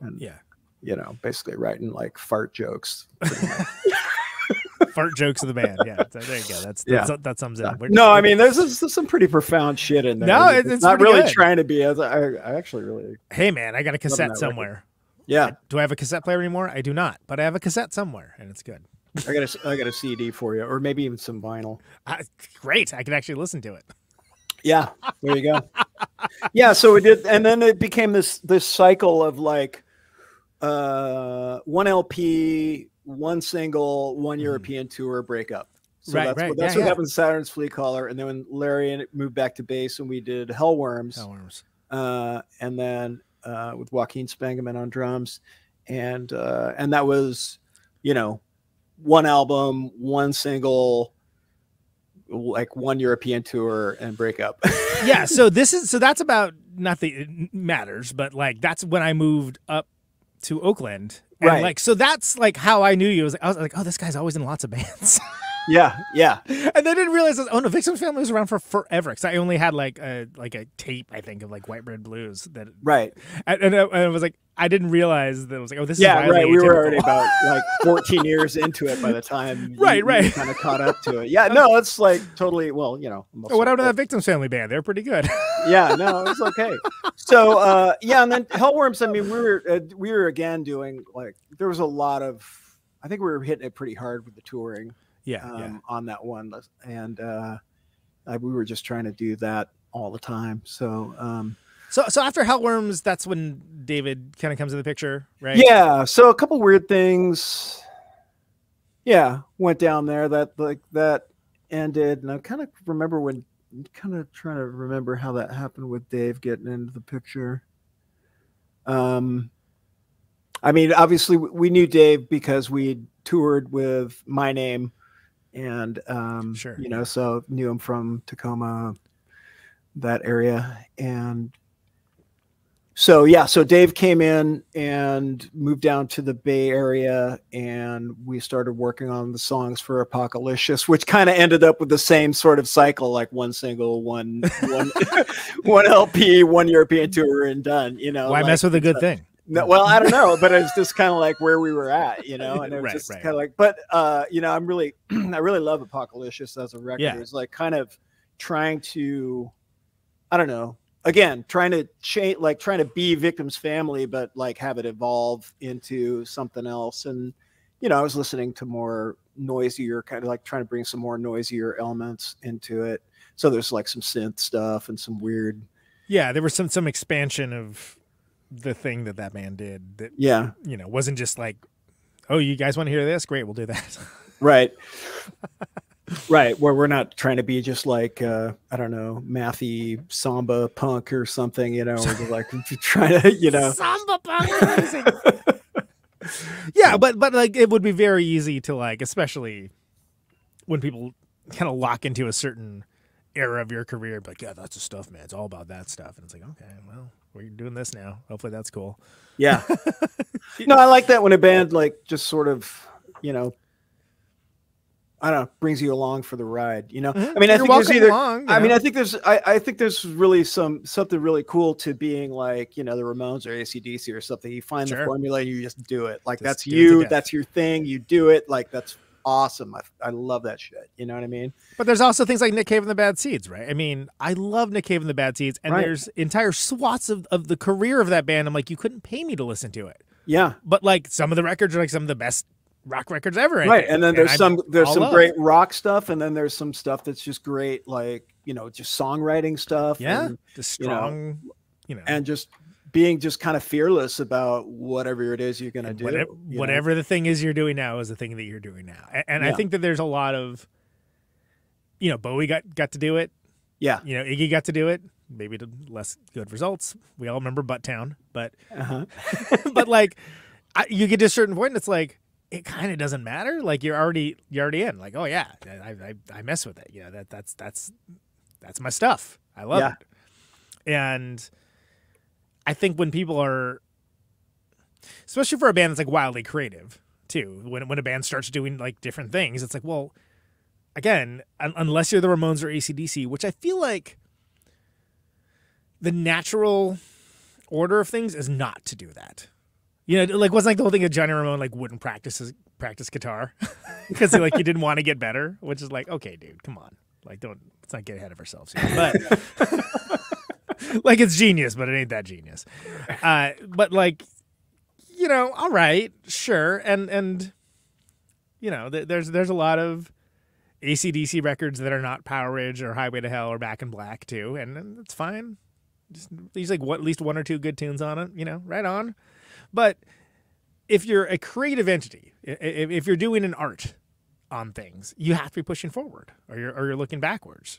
and yeah, you know basically writing like fart jokes fart jokes of the band. Yeah, so there you go. That's, Yeah. that sums it up. We're- no i mean there's, there's some pretty profound shit in there No, It's it's- not really good. trying to be as I, I actually really hey man, I got a cassette that record. somewhere. yeah Do I have a cassette player anymore? I do not, but I have a cassette somewhere, and it's good. i got a i got a cd for you or maybe even some vinyl Uh, great, I can actually listen to it. Yeah, there you go. yeah, so it did, and then it became this this cycle of like uh one LP, one single, one European tour breakup. So Mm-hmm. Right, that's right, what that's yeah, what yeah. happened to Saturn's Flea Collar, and then when Larry and it moved back to bass, and we did Hellworms, Hellworms. uh, and then uh, with Joaquin Spangaman on drums, and uh, and that was, you know, one album, one single, like one European tour and breakup. yeah so this is so that's about nothing it matters but like that's when i moved up to oakland and Right. like so that's like how i knew you I was, I was like oh this guy's always in lots of bands yeah, yeah, and I didn't realize oh no victims family was around for forever because i only had like a like a tape i think of like white bread blues that right. and, and, I, and I was like i didn't realize that it was like oh this Yeah, is right. We were already about like 14 years into it by the time Right, right. kind of caught up to it. Yeah, no, it's like totally well, you know. What happened to that victims family band they're pretty good yeah, no, it's okay. So uh yeah, and then Hellworms, I mean, we were uh, we were again doing like there was a lot of I think we were hitting it pretty hard with the touring yeah um, yeah on that one and uh I, we were just trying to do that all the time. So um So so after Hellworms, that's when David kind of comes in the picture, right? Yeah. So a couple weird things. Yeah, went down there. That like that ended, and I kind of remember when. Kind of trying to remember how that happened with Dave getting into the picture. Um, I mean, obviously we knew Dave because we toured with My Name, and um, Sure. you know, so knew him from Tacoma, that area, and so yeah, so Dave came in and moved down to the Bay Area, and we started working on the songs for Apocalypse, which kind of ended up with the same sort of cycle, like one single, one one one LP, one European tour, and done. You know, Why like, mess with a good thing? No, well, I don't know, but it's just kind of like where we were at, you know, and it was Right, just right. kind of like, but uh, you know, I'm really, I really love Apocalypse as a record. Yeah. It's like kind of trying to, I don't know, again, trying to change, like trying to be Victim's family, but like have it evolve into something else. And you know, I was listening to more noisier, kind of like trying to bring some more noisier elements into it. So there's like some synth stuff and some weird, Yeah, there was some some expansion of the thing that that man did that yeah, you know wasn't just like, oh, you guys want to hear this? Great, we'll do that. right right where we're not trying to be just like uh i don't know mathy samba punk or something you know we're like trying to you know Samba punk amazing. yeah, but but like it would be very easy to like, especially when people kind of lock into a certain era of your career, be like, yeah, that's the stuff, man. It's all about that stuff, and it's like, okay, well, we're doing this now. Hopefully, that's cool. yeah no i like that when a band like just sort of you know I don't know, brings you along for the ride. You know, Mhm. I mean, I You're think there's either. along, I mean. I think there's. I, I think there's really some something really cool to being like, you know, the Ramones or ACDC or something. You find Sure. the formula and you just do it. Like Just that's do it to you. That's your thing. You do it. Like that's awesome. I, I love that shit. You know what I mean? But there's also things like Nick Cave and the Bad Seeds, right? I mean, I love Nick Cave and the Bad Seeds, and Right. there's entire swaths of, of the career of that band. I'm like, you couldn't pay me to listen to it. Yeah. But like some of the records are like some of the best rock records ever. Right and then there's I- some there's some love. great rock stuff and then there's some stuff that's just great like you know just songwriting stuff yeah, and, just you know, strong, you know, and just being just kind of fearless about whatever it is you're going to do whatever, you know? whatever the thing is you're doing now is the thing that you're doing now. And, and I think that there's a lot of, you know, Bowie got got to do it. yeah You know, Iggy got to do it. Maybe to less good results. We all remember Butt Town, but uh-huh. but like I, you get to a certain point and it's like it kind of doesn't matter like you're already you're already in like oh yeah I, I i mess with it you know that that's that's that's my stuff i love Yeah. it and i think when people are especially for a band that's like wildly creative too when when a band starts doing like different things it's like well again un- unless you're the ramones or acdc which i feel like the natural order of things is not to do that you know, like wasn't like the whole thing of Johnny Ramone like wouldn't practice his, practice guitar because like he didn't want to get better, which is like okay, dude, come on, like don't let's not get ahead of ourselves here. But like it's genius, but it ain't that genius. Uh, but like you know, all right, sure, and and you know, th- there's there's a lot of ACDC records that are not Powerage or Highway to Hell or Back in Black too, and, and it's fine. Just there's like what, at least one or two good tunes on it, you know, right on. But if you're a creative entity, i- i- if you're doing an art on things, you have to be pushing forward, or you're or you're looking backwards.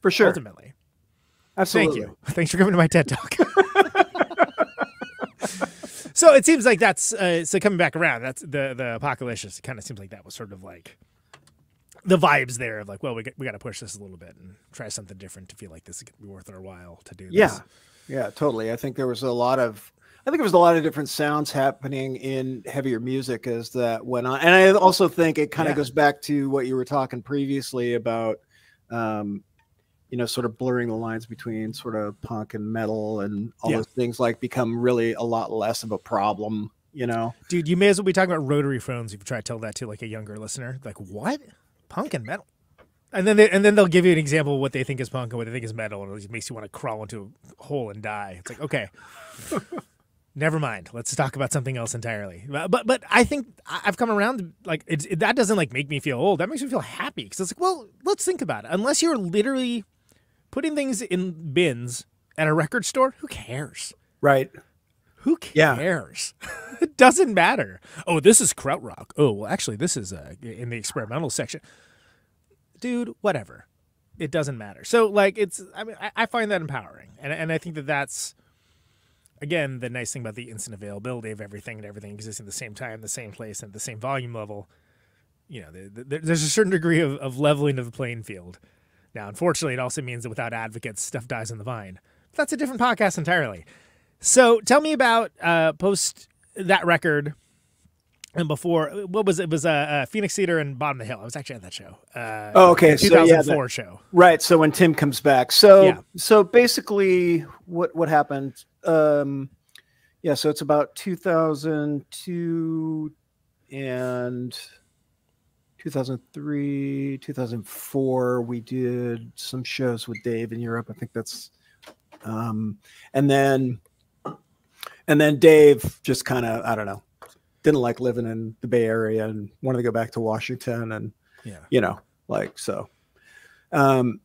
for sure Ultimately, absolutely thank you. Thanks for coming to my TED talk. so it seems like that's uh, so coming back around. That's the the apocalypse. It kind of seems like that was sort of like the vibes there of like, well, we got, we got to push this a little bit and try something different to feel like this is gonna be worth our while to do. This. Yeah, yeah, totally. I think there was a lot of, I think there was a lot of different sounds happening in heavier music as that went on, and I also think it kind of Yeah. goes back to what you were talking previously about, um, you know, sort of blurring the lines between sort of punk and metal, and all Yeah. those things like become really a lot less of a problem. You know, Dude, you may as well be talking about rotary phones if you try to tell that to like a younger listener. Like, what? Punk and metal? And then they, and then they'll give you an example of what they think is punk and what they think is metal, and it just makes you want to crawl into a hole and die. It's like, okay, never mind. Let's talk about something else entirely. But but, I think I've come around. to, Like, it's, it, that doesn't like make me feel old. That makes me feel happy because it's like, well, let's think about it. Unless you're literally putting things in bins at a record store, who cares? Right. Who Yeah. cares? it doesn't matter. Oh, this is krautrock. Oh, well, actually, this is uh, in the experimental section. Dude, whatever. It doesn't matter. So, like, it's. I mean, I, I find that empowering, and and I think that that's again the nice thing about the instant availability of everything and everything existing at the same time, the same place, and the same volume level. You know, the, the, there's a certain degree of, of leveling of the playing field. Now, unfortunately, it also means that without advocates, stuff dies on the vine. But that's a different podcast entirely. So tell me about uh, post that record and before what was it? it was uh, uh, Phoenix Theater and Bottom of the Hill. I was actually at that show. Uh, Oh, okay. the So, yeah, 2004 that- show. Right. So when Tim comes back, so Yeah. so basically, what what happened? Um, yeah. So it's about two thousand two and two thousand three, two thousand four. We did some shows with Dave in Europe. I think that's, um, and then, and then Dave just kind of I don't know, didn't like living in the Bay Area and wanted to go back to Washington and Yeah. you know, like so. Um,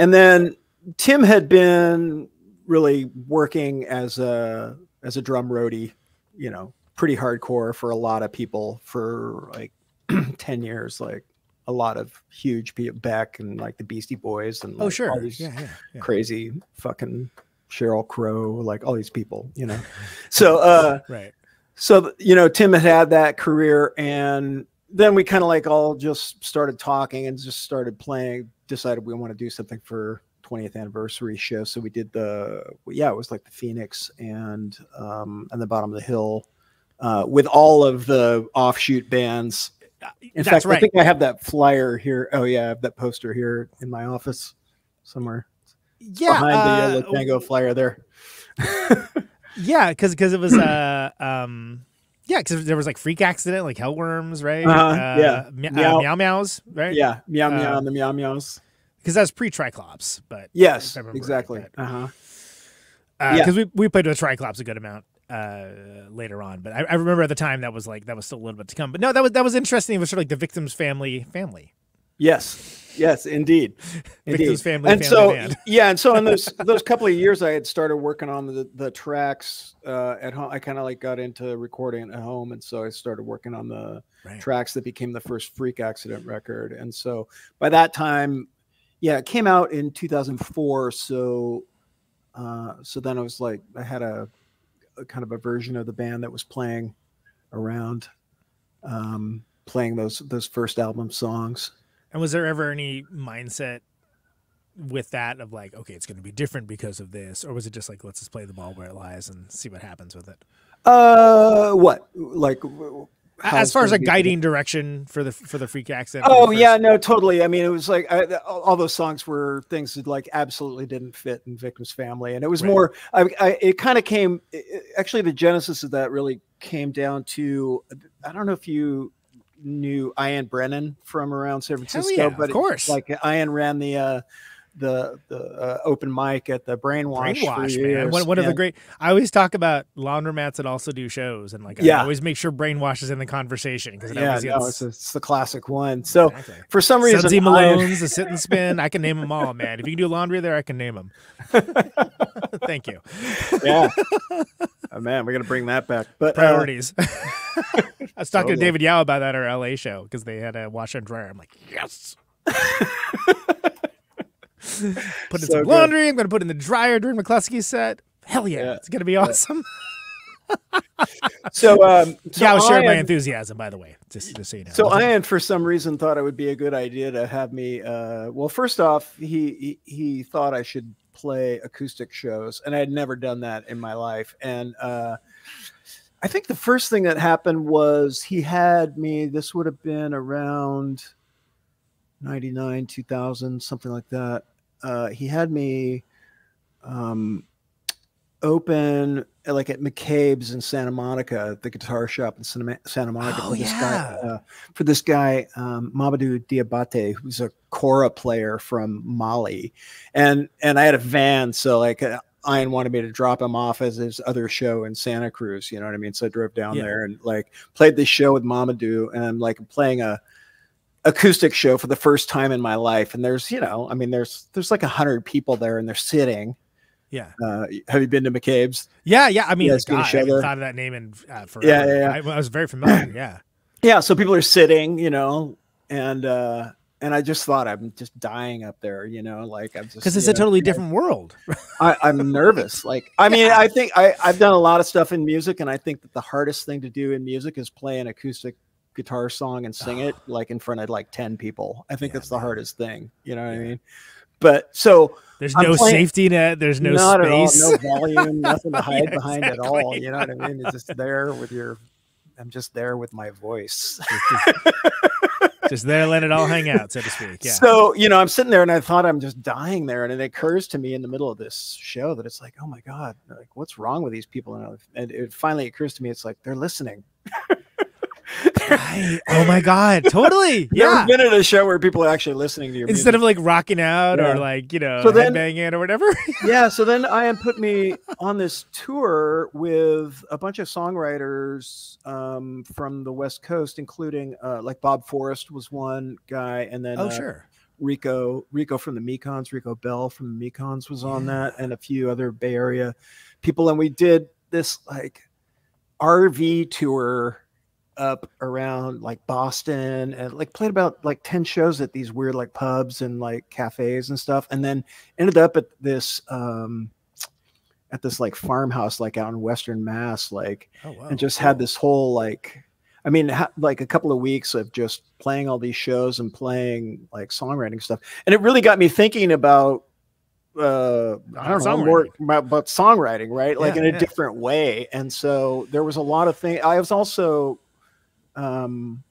and then Tim had been really working as a as a drum roadie, you know, pretty hardcore for a lot of people for like ten years, like a lot of huge back and like the Beastie Boys and Oh, like, sure. all these Yeah, yeah, yeah. crazy fucking Sheryl Crow, like all these people, you know. so uh Right. so you know tim had had that career and then we kind of like all just started talking and just started playing decided we want to do something for 20th anniversary show so we did the yeah it was like the phoenix and um and the bottom of the hill uh with all of the offshoot bands in That's fact i think i have that flyer here oh yeah i have that poster here in my office somewhere Yeah. behind the uh, yellow tango flyer there Yeah, because because it was uh um yeah because there was like freak accident like hellworms right Uh-huh, yeah. me- uh, Meow. meow meows right yeah meow meow Uh, and the meow meows because that's pre Triclops but Yes, right, exactly. but- Uh huh. because Yeah. we, we played with Triclops a good amount uh later on but I, I remember at the time that was like that was still a little bit to come but no that was that was interesting it was sort of like the victim's family family Yes, yes, indeed, Victim's family, and family so band. yeah, and so in those those couple of years, I had started working on the the tracks uh, at home. I kind of like got into recording at home, and so I started working on the Right. tracks that became the first Freak Accident record. And so by that time, yeah, it came out in 2004. So uh, so then I was like, I had a, a kind of a version of the band that was playing around, um, playing those those first album songs. and was there ever any mindset with that of like okay it's going to be different because of this or was it just like let's just play the ball where it lies and see what happens with it Uh, what like? As far as a guiding direction for the for the freak accident Oh yeah, no, totally. I mean, it was like I, all those songs were things that like absolutely didn't fit in Victim's family, and it was Right. more. I, I it kind of came. i- i- Actually, the genesis of that really came down to. I don't know if you knew Ian Brennan from around San Francisco, yeah, of but it- course. like Ian ran the. uh the the uh, open mic at the brainwash, for brainwash man years, one, one of the great i always talk about laundromats that also do shows and like i Yeah. always make sure brainwash is in the conversation because it yeah, always no, gets it's, it's the classic one. So Exactly. for some reason, Sudsy Ian- Malone's, the sit and spin. I can name them all, man. If you can do laundry there, I can name them. Thank you. yeah, oh, man, we're gonna bring that back. But uh, Priorities. I was talking to David Yow about that at our LA show because they had a washer and dryer. I'm like, yes. put in So some good. laundry. I'm going to put in the dryer during McLusky's set. Hell yeah, Yeah. it's going to be awesome. so um, so Yow shared my Ian- enthusiasm, by the way, just, just so you know. So Ian, for some reason, thought it would be a good idea to have me. Uh, well, first off, he, he he thought I should play acoustic shows, and I had never done that in my life. And uh, I think the first thing that happened was he had me. This would have been around ninety nine, two thousand, something like that. Uh, he had me um, open like at McCabe's in Santa Monica, the guitar shop in Santa, Santa Monica. Oh, for this yeah. guy, uh, for this guy, um, Mamadou Diabate, who's a kora player from Mali, and and I had a van, so like uh, Ian wanted me to drop him off as his other show in Santa Cruz. You know what I mean? So I drove down Yeah. there and like played this show with Mamadou, and I'm like playing a acoustic show for the first time in my life and there's you know i mean there's there's like a hundred people there and they're sitting Yeah. Uh, have you been to McCabe's? Yeah, yeah. I mean, Yeah, like, it's gonna God, I haven't thought of that name in uh, forever. Yeah, yeah, yeah. I, I was very familiar. Yeah. Yeah, so people are sitting, you know, and uh and I just thought I'm just dying up there, you know, like I'm just Because it's you a know, totally different world. I, I'm nervous. Like, I mean, I think I, I've done a lot of stuff in music, and I think that the hardest thing to do in music is play an acoustic guitar song and sing it like in front of like 10 people. I think Yeah, that's the man. hardest thing. You know what I mean? But so There's I'm no playing- safety net. There's no space. all, no volume, nothing to hide Yeah, behind at all. You know what I mean? It's just there with your. I'm just there with my voice. Just there, let it all hang out, so to speak. Yeah. So, you know, I'm sitting there and I thought I'm just dying there. And it occurs to me in the middle of this show that it's like, oh my God, like what's wrong with these people? And, and it finally occurs to me, it's like they're listening. Right. Oh my God. Totally. Yeah. ever been at a show where people are actually listening to your Instead music? of like rocking out Yeah. or like, you know, So then- headbanging or whatever. yeah, so then Ian put me on this tour with a bunch of songwriters um, from the West Coast, including uh, like Bob Forrest was one guy, and then oh, uh, sure. Rico Rico from the Mekons, Rico Bell from the Mekons was on that, and a few other Bay Area people, and we did this like RV tour up around like Boston and like played about like 10 shows at these weird like pubs and like cafes and stuff and then ended up at this um at this like farmhouse like out in western mass like Oh, wow. and just had this whole like i mean like a couple of weeks of just playing all these shows and playing like songwriting stuff and it really got me thinking about uh i don't know more about songwriting right like Yeah, in a yeah. different way and so there was a lot of things i was also um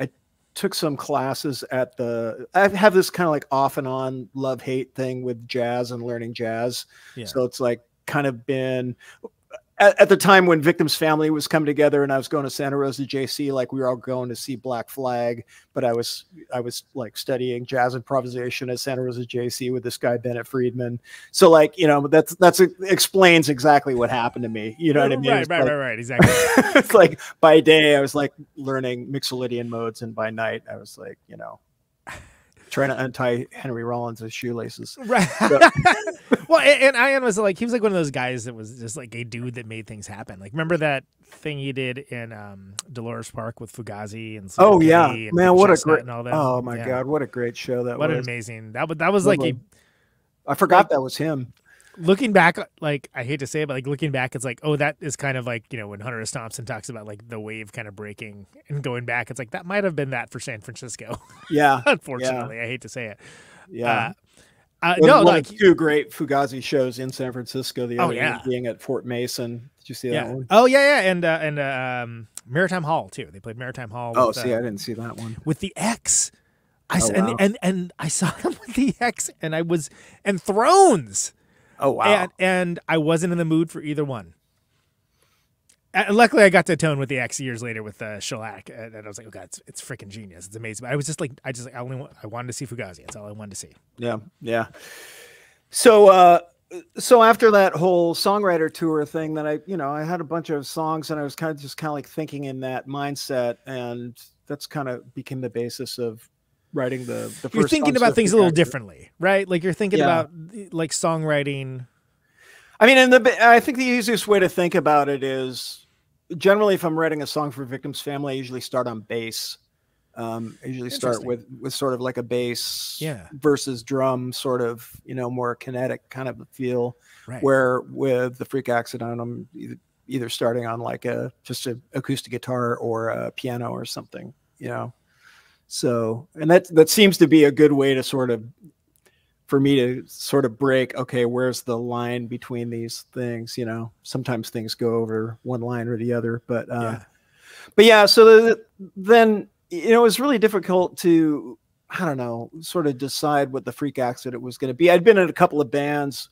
i took some classes at the i have this kind of like off and on love hate thing with jazz and learning jazz Yeah. so it's like kind of been at, at the time when victims family was coming together and i was going to santa rosa jc like we were all going to see black flag but i was i was like studying jazz improvisation at santa rosa jc with this guy bennett friedman so like you know that's that's explains exactly what happened to me you know what i mean Right, right, like- right, right. Exactly. it's like by day I was like learning Mixolydian modes, and by night I was like, you know, trying to untie Henry Rollins' shoelaces. Right. well, and, and Ian was like, he was like one of those guys that was just like a dude that made things happen. Like, remember that thing he did in um, Dolores Park with Fugazi and Oh Sleepy yeah, and man, what a great! and all that. Oh my Yeah. god, what a great show that what an was! amazing that. was that was like a. I forgot that was him. Looking back, like I hate to say it, but like looking back, it's like, oh, that is kind of like you know when Hunter S. Thompson talks about like the wave kind of breaking and going back. It's like that might have been that for San Francisco. Yeah, Unfortunately, I hate to say it. yeah. Uh, uh, no, like two great Fugazi shows in San Francisco. The Oh, other one yeah. being at Fort Mason. Did you see that yeah. one? Oh yeah, yeah, and uh, and uh, um, Maritime Hall too. They played Maritime Hall. Oh, with, see, uh, I didn't see that one. with the Ex. I Oh, and, wow. and and I saw him with the Ex, and I was and Thrones, Oh wow! and and I wasn't in the mood for either one. And luckily, I got to tone with the Ex years later with uh, Shellac, and, and I was like, "Oh God, it's, it's freaking genius! It's amazing." But I was just like, I just I only wa- I wanted to see Fugazi. That's all I wanted to see. Yeah, yeah. So uh so after that whole songwriter tour thing that I, you know, I had a bunch of songs and I was kind of just kind of like thinking in that mindset and that's kind of became the basis of writing the the You're thinking about things a little actor. differently, right? Like you're thinking Yeah. about like songwriting. I mean, and the I think the easiest way to think about it is generally if I'm writing a song for Victim's Family, I usually start on bass. Um, I usually start with with sort of like a bass Yeah. versus drum, sort of you know more kinetic kind of feel. Right. Where with the Freak Accident, I'm either, either starting on like a just a acoustic guitar or a piano or something, you know. So, and that that seems to be a good way to sort of for me to sort of break okay where's the line between these things you know sometimes things go over one line or the other but uh Yeah. but yeah so the, then you know it was really difficult to i don't know sort of decide what the freak accident was going to be i'd been in a couple of bands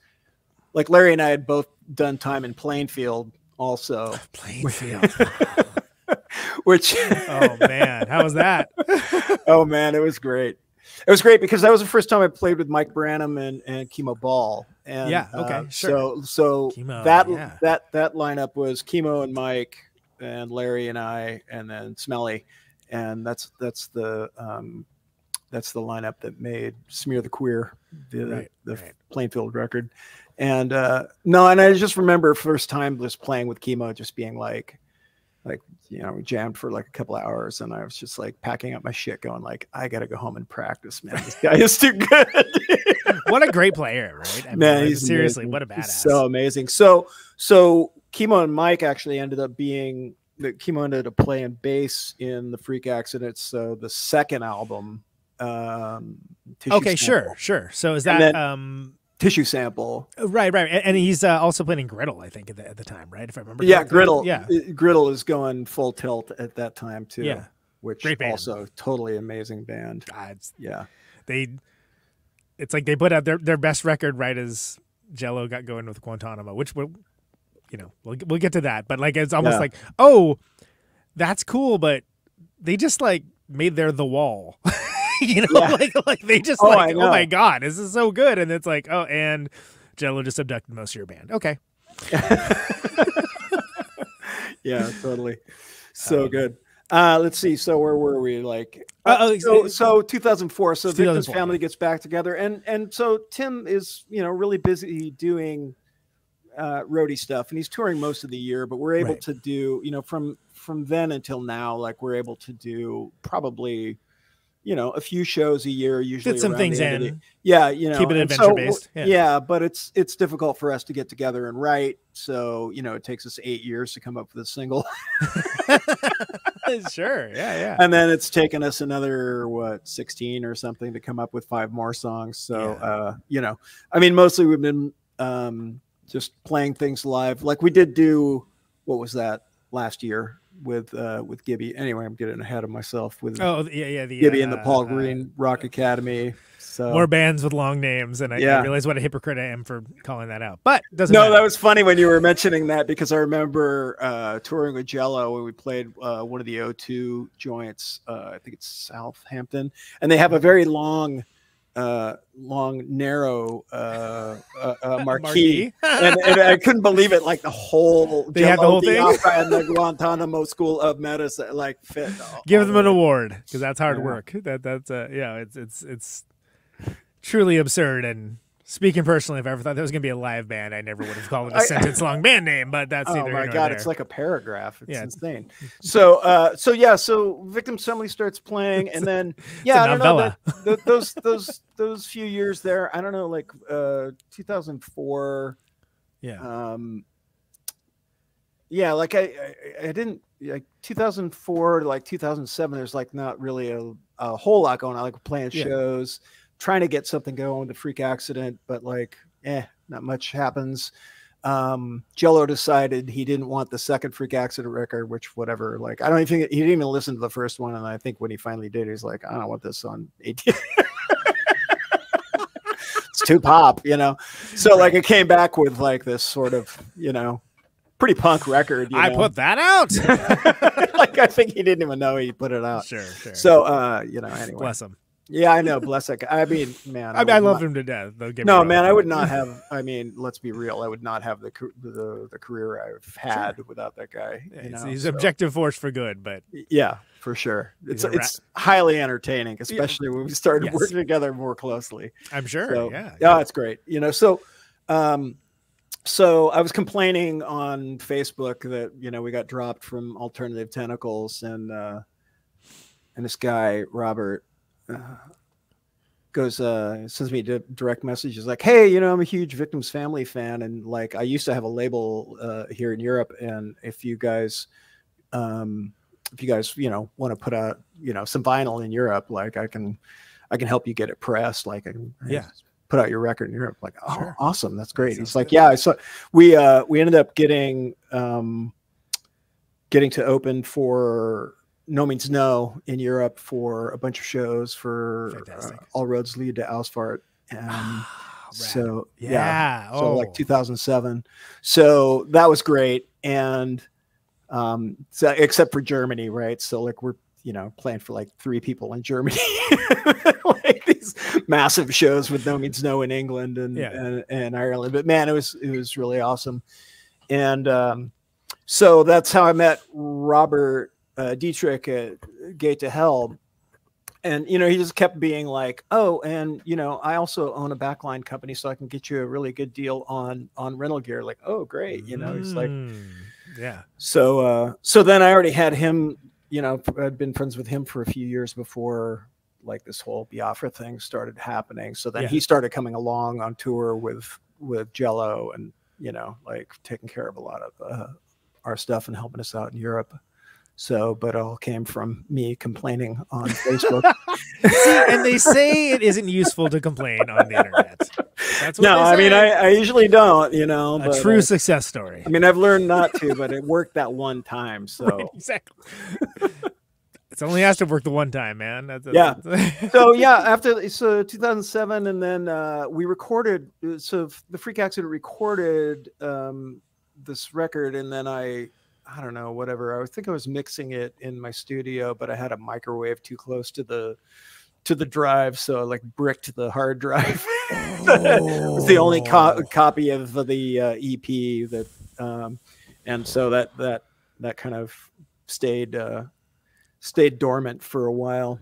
like larry and i had both done time in plainfield also Plainfield. which oh man, how was that? oh man, it was great. It was great because that was the first time I played with Mike Branham and, and Chemo Ball. And Yeah, okay, uh, sure. So so Chemo, that yeah. that that lineup was Chemo and Mike and Larry and I and then Smelly. And that's that's the um that's the lineup that made "Smear the Queer," the Right, the right. Plainfield record. And uh, no, and I just remember first time just playing with chemo, just being like, like you know, we jammed for like a couple hours, and I was just like packing up my shit, going like, I gotta go home and practice, man. This guy is too good. what a great player, right? I mean, Man, like, he's seriously, amazing. what a He's badass. so amazing. So so Chemo and Mike actually ended up being the Chemo ended up playing bass in the Freak Accidents. So the second album, um, Tissue okay, sure, sure. So is that then- um Tissue Sample. right, right, and, and he's uh, also playing in Griddle, I think, at the, at the time, right? If I remember. Yeah. Griddle. Yeah, uh, Griddle is going full tilt at that time too. Yeah. which also totally amazing band. God, Yeah, they. It's like they put out their their best record right as Jello got going with Guantanamo, which will, you know, we'll we'll get to that. But like it's almost Yeah. like, oh, that's cool, but they just like made their the wall. you know, Yeah. like like they just Oh, like, oh my god, this is so good, and it's like, oh, and Jello just abducted most of your band. Okay, yeah, totally. So good. Uh, let's see. So where were we? Like, Uh, oh, so, so 2004. So 2004, family gets back together, and and so Tim is you know really busy doing uh, roadie stuff, and he's touring most of the year. But we're able Right. to do you know from from then until now, like we're able to do probably you know a few shows a year. Usually fit some things of the- in. yeah, you know, Keep it and so adventure-based, yeah. Yeah. but it's it's difficult for us to get together and write. So you know, it takes us eight years to come up with a single, sure, yeah, yeah. and then it's taken us another what sixteen or something to come up with five more songs. So Yeah. uh, you know, I mean, mostly we've been um, just playing things live. Like we did do what was that last year with uh, with Gibby. Anyway, I'm getting ahead of myself with Oh yeah, yeah. The Gibby and the uh, Paul uh, Green Rock Academy. So more bands with long names, and I, I realize what a hypocrite I am for calling that out. But doesn't No, matter. that was funny when you were mentioning that because I remember uh, touring with Jello when we played uh, one of the O2 joints. Uh, I think it's Southampton, and they have a very long, uh, long, narrow uh, uh, uh, marquee. and, and I couldn't believe it. Like the whole They had the whole thing? and the Guantanamo School of Medicine, like fit. give them an award because that's hard Yeah. work. That that's uh, yeah, it's it's it's truly absurd. And speaking personally, if I ever thought there was gonna be a live band, I never would have called it a sentence long band name. But that's Oh my god, it's like a paragraph. It's Yeah. insane. So, uh, so yeah, so Victims Family starts playing, and then yeah, I don't know novella. that, those those those few years there. I don't know, like uh, 2004. yeah. Um, yeah, like I, I I didn't like 2004 to like 2007. There's like not really a, a whole lot going on. Like playing Yeah. shows, trying to get something going with the freak accident, but like eh, not much happens. Um, Jello decided he didn't want the second freak accident record, which whatever. Like I don't even think he didn't even listen to the first one, and I think when he finally did, he's like, I don't want this on AT. it's too pop, you know. So like it came back with like this sort of, you know, pretty punk record. You I know? put that out. like I think he didn't even know he put it out. sure, sure. So uh, you know, anyway. bless him. Yeah, I know. Bless that guy. I mean, man. I mean, I loved not- him to death. No, man, I would not have. I mean, let's be real. I would not have the the, the career I've had without that guy. Yeah, know, he's so- objective force for good, but Yeah, for sure. It's it's highly entertaining, especially when we started Yes. working together more closely. I'm sure. So, yeah. yeah, it's great. You know, so um so I was complaining on Facebook that you know we got dropped from Alternative Tentacles, and uh and this guy Robert uh, goes uh sends me a direct messages like, hey, you know, I'm a huge Victims Family fan, and like I used to have a label uh, here in Europe, and if you guys um if you guys you know want to put out you know some vinyl in Europe, like I can I can help you get it pressed, like I can Yeah. put out your record in Europe. Like, oh, Sure. awesome, that's great. sounds He's like, good. yeah. So we uh we ended up getting um getting to open for No Means No in Europe for a bunch of shows for uh, All Roads Lead to Ausfart. Um, so yeah, yeah. so oh. like 2007. So that was great. And um, so except for Germany, right? So like we're you know playing for like three people in Germany, like these massive shows with No Means No in England and, Yeah. and and Ireland. But man, it was it was really awesome. And um, so that's how I met Robert uh, Dietrich at Gate to Hell. and you know he just kept being like oh and you know i also own a backline company so i can get you a really good deal on on rental gear like oh great you know he's like Mm, yeah. so uh so then i already had him you know i'd been friends with him for a few years before like this whole biafra thing started happening so then Yeah. he started coming along on tour with with jello and you know like taking care of a lot of uh, our stuff and helping us out in europe so but it all came from me complaining on facebook See, and they say it isn't useful to complain on the internet. That's what no i mean. I, I usually don't you know a true uh, success story. i mean i've learned not to but it worked that one time so Right, exactly. it's only has to work the one time, man. That's, Yeah. that's- so yeah, after so 2007, and then uh, we recorded. uh, So the Freak Accident recorded um, this record, and then I, I don't know, whatever. I think I was mixing it in my studio, but I had a microwave too close to the to the drive, so I like bricked the hard drive. it was the only co- copy of the uh, EP that, um, and so that that that kind of stayed uh, stayed dormant for a while.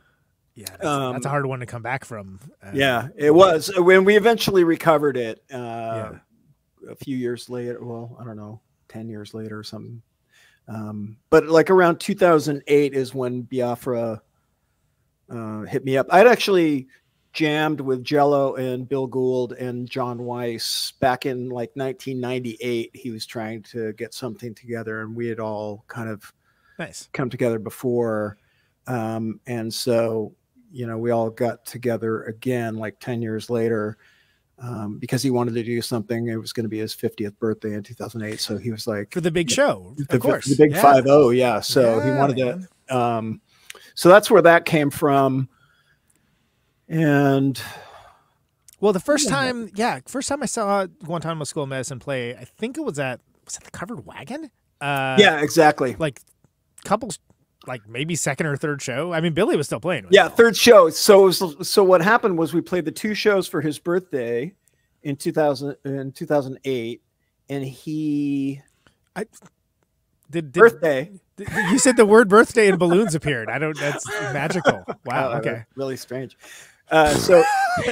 yeah, that's, that's a Um, hard one to come back from. Uh, Yeah, it was when we eventually recovered it. Uh, Yeah. A few years later, well, I don't know, ten years later or something. Um, but like around 2008 is when Biafra uh, hit me up. I'd actually jammed with Jello and Bill Gould and John Weiss back in like 1998. He was trying to get something together, and we had all kind of nice. come together before. Um, and so, you know, we all got together again like 10 years later um, because he wanted to do something. It was going to be his 50th birthday in 2008. So he was like, For the big show, the, of course. the big yeah. 5 0. Yeah. So he wanted man. to. Um, so that's where that came from. And Well, the first time, yeah, first time I saw Guantanamo School of Medicine play, I think it was at was it the Covered Wagon? Uh, yeah, exactly. like couples, like maybe second or third show. I mean, Billy was still playing. Yeah, y'all. third show. So was, so what happened was we played the two shows for his birthday in 2000 in 2008 and he Did, did, birthday did- you said the word birthday and balloons appeared. I don't. That's magical. Wow. Oh, Okay, really strange. Uh, so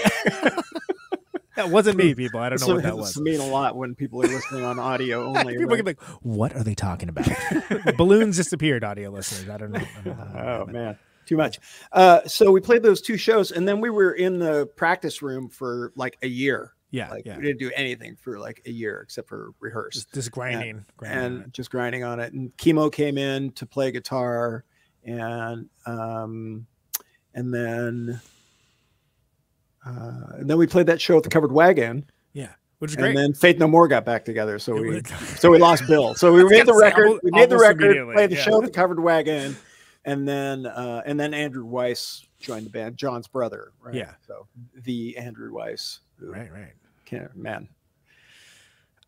that wasn't me, people. I don't know so what that was. mean a lot when people are listening on audio only. People right? can be like, "What are they talking about?" balloons disappeared, audio listeners. I don't know. I don't know Oh man, too much. Uh, so we played those two shows, and then we were in the practice room for like a year. Yeah, Like yeah. we didn't do anything for like a year except for rehearse Just, just grinding, grinding and just grinding on it. And Kimo came in to play guitar, and um, and then uh, and then we played that show at the Covered Wagon. yeah, which is and great. then Faith No More got back together. So we so we lost Bill. So we made the record. almost- We made the record. Played the yeah. show at the Covered Wagon, and then uh, and then Andrew Weiss joined the band. John's brother. Right? Yeah. So the Andrew Weiss. Right, right. Can't, man.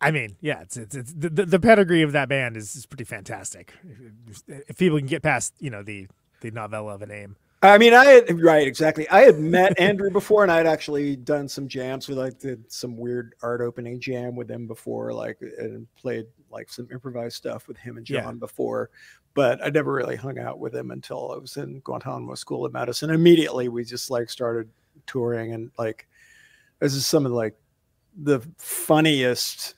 I mean, yeah, it's it's, it's the, the the pedigree of that band is, is pretty fantastic. If, if people can get past, you know, the the novella of a name. I mean, I had right exactly. I had met Andrew before, and I'd actually done some jams with like did some weird art opening jam with him before, like and played like some improvised stuff with him and Yeah. John before. But I never really hung out with him until I was in Guantanamo School of Medicine. Immediately, we just like started touring, and like this is some of like the funniest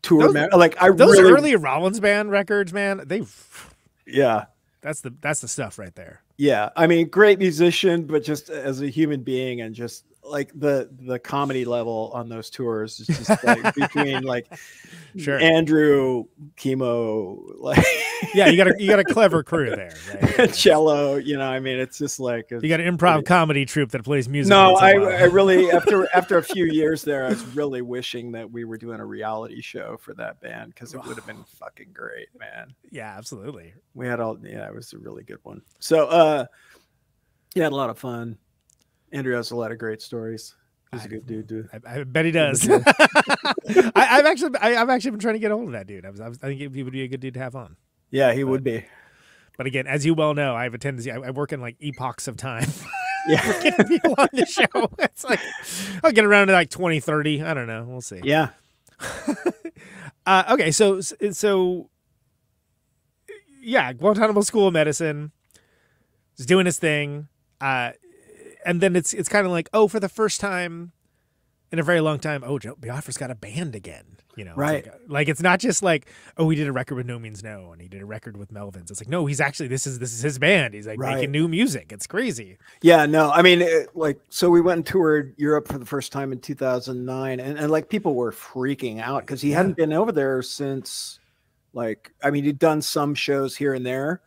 tour. Those- me- like I Those really, early Rollins band records, man, they yeah. that's the that's the stuff right there. Yeah, I mean, great musician, but just as a human being, and just like the the comedy level on those tours is just like between like Sure. Andrew, Kimo, like Yeah, you got a you got a clever crew there, right? Jello. You know, I mean, it's just like You got an improv comedy troupe that plays music. no, I. I really after after a few years there, I was really wishing that we were doing a reality show for that band because it would have been fucking great, man. yeah, absolutely. We had all yeah, it was a really good one. So uh yeah, had a lot of fun. Andrew has a lot of great stories. He's a good dude, dude. I, I bet he does. I, I've actually I, I've actually been trying to get hold of that dude. I was, I was I think he would be a good dude to have on. Yeah, he would be. But again, as you well know, I have a tendency. I, I work in like epochs of time. Yeah. getting people on the show. It's like I'll get around to like 2030. I don't know. We'll see. Yeah. Uh, okay, so so yeah, Guantanamo School of Medicine is doing his thing. Uh, and then it's it's kind of like oh for the first time in a very long time oh Jello Biafra's got a band again you know? It's Right. like, like it's not just like oh he did a record with No Means No and he did a record with Melvins. It's like no he's actually this is this is his band. He's like Right. making new music. It's crazy. Yeah, no, I mean, it, like, so we went and toured Europe for the first time in 2009, and, and like people were freaking out because he hadn't been over there since, like, I mean, he'd done some shows here and there,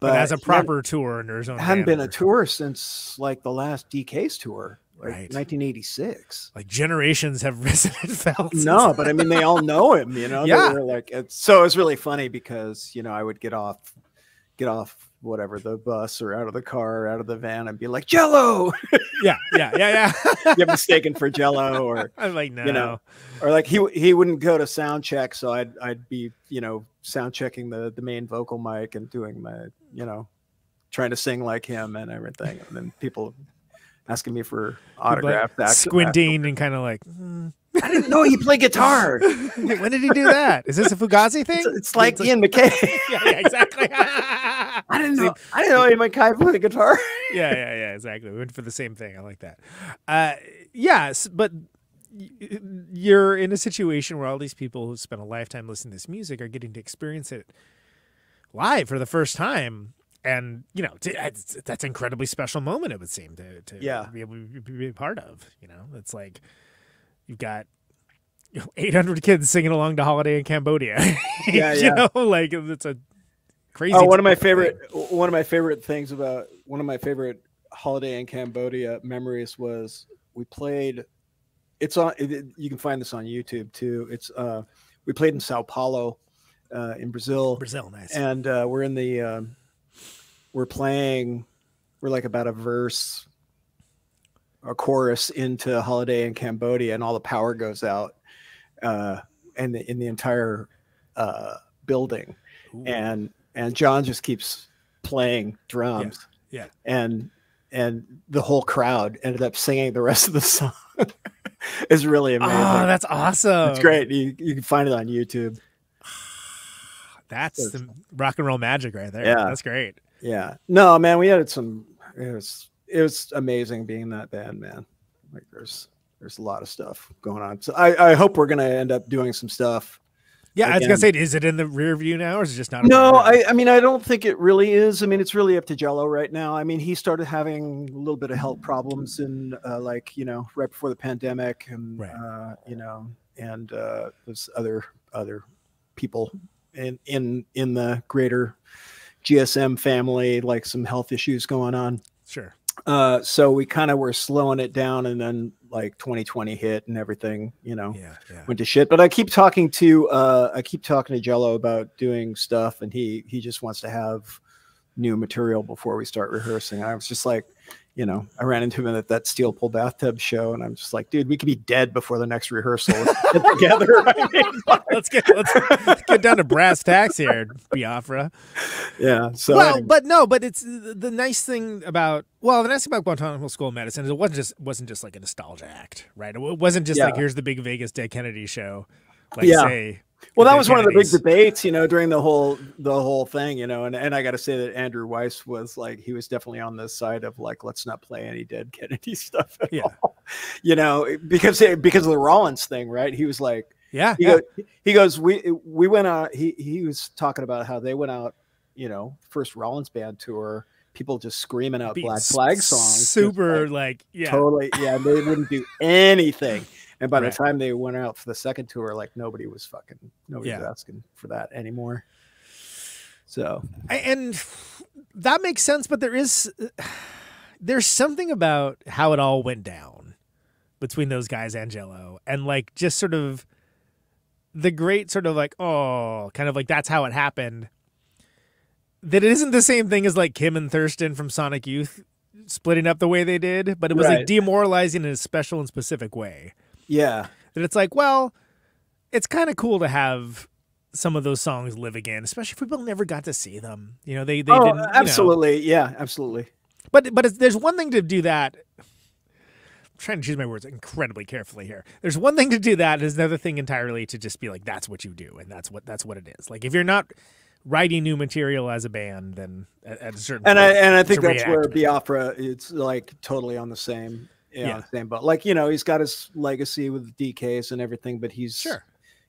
but, as a proper tour and there's own hadn't been a tour since like the last DK's tour, like Right. 1986. like generations have risen and fell No, but I mean, they all know him, you know. They Yeah. were like, it's, so it was really funny because you know I would get off, get off whatever the bus or out of the car, or out of the van, and be like, Jello, yeah yeah yeah yeah. Get mistaken for Jello, or I'm like no you know, or like he he wouldn't go to sound check, so I'd I'd be you know sound checking the the main vocal mic and doing my you know trying to sing like him and everything, and then people asking me for Like, autographs, act- squinting and kind of like "Hmm, I didn't know he played guitar. when did he do that? Is this a Fugazi thing? It's, it's like Ian MacKaye. yeah, yeah exactly I didn't know. I didn't know Ian MacKaye played guitar. yeah, yeah, yeah, exactly. We went for the same thing. I like that. Uh, yes, but you're in a situation where all these people who spent a lifetime listening to this music are getting to experience it live for the first time. And you know that's an incredibly special moment. It would seem to, to Yeah. be able to be a part of. You know, it's like you've got 800 kids singing along to "Holiday in Cambodia." Yeah, you yeah. know, like it's a crazy. Oh, one of my thing. favorite one of my favorite things about one of my favorite holiday in Cambodia memories was we played. It's on. It, you can find this on YouTube too. It's uh, we played in Sao Paulo, uh, in Brazil, Brazil, nice. and uh, we're in the um, we're playing. We're like about a verse, a chorus into Holiday in Cambodia, and all the power goes out, uh, and the, in the entire uh, building and and John just keeps playing drums. yeah. And and the whole crowd ended up singing the rest of the song. it's really ah, amazing. Oh, that's awesome. it's great. You you can find it on YouTube. That's the rock and roll magic right there. Yeah. That's great. Yeah. No, man, we had some it was it was amazing being in that band, man. Like there's there's a lot of stuff going on. So I, I hope we're gonna end up doing some stuff Yeah, I was gonna say, is it in the rear view now, or is it just not? No? I, I mean, I don't think it really is. I mean, it's really up to Jello right now. I mean, he started having a little bit of health problems and uh, like, you know, right before the pandemic and, Right. uh, you know, and uh, there's other, other people in, in, in the greater GSM family, like some health issues going on. sure. Uh, so we kind of were slowing it down and then like 2020 hit and everything, you know Yeah, yeah. went to shit. But I keep talking to uh I keep talking to Jello about doing stuff and he he just wants to have new material before we start rehearsing. I was just like, you know, I ran into him at that steel pole bathtub show and I'm just like, dude, we could be dead before the next rehearsal. Let's get together. I mean, Let's get let's get down to brass tacks here, Biafra. yeah. So well, anyway. but no, but it's the, the nice thing about well, the nice thing about Guantanamo School of Medicine is it wasn't just wasn't just like a nostalgia act, right? It wasn't just like here's the big Vegas Dead Kennedy show, like Yeah. say. Well that was one of the big debates you know during the whole the whole thing you know and, and i got to say that andrew weiss was like he was definitely on the side of like let's not play any dead kennedy stuff at Yeah. all. you know because eh, because of the rollins thing right he was like Yeah, he, yeah. goes, he goes we we went out he he was talking about how they went out you know first rollins band tour people just screaming out Being black flag songs Super like, like, yeah. totally yeah they wouldn't do anything and by Right. the time they went out for the second tour like nobody was fucking nobody was asking for that anymore. So and that makes sense but there is there's something about how it all went down between those guys and Jello and like just sort of the great sort of like oh kind of like that's how it happened. That it isn't the same thing as like kim and thurston from sonic youth splitting up the way they did but it was like demoralizing in a special and specific way yeah that it's like, well, it's kind of cool to have some of those songs live again, especially if people never got to see them. You know, they they oh didn't. you know. absolutely yeah absolutely But but it's, there's one thing to do that. I'm trying to choose my words incredibly carefully here. There's one thing to do that. There's another thing entirely to just be like, that's what you do, and that's what that's what it is. Like if you're not writing new material as a band then at, at a certain and I point and I think that's where. Biafra it's like totally on the same yeah, Yeah. same boat. Like you know, he's got his legacy with DKs and everything, but he's Sure.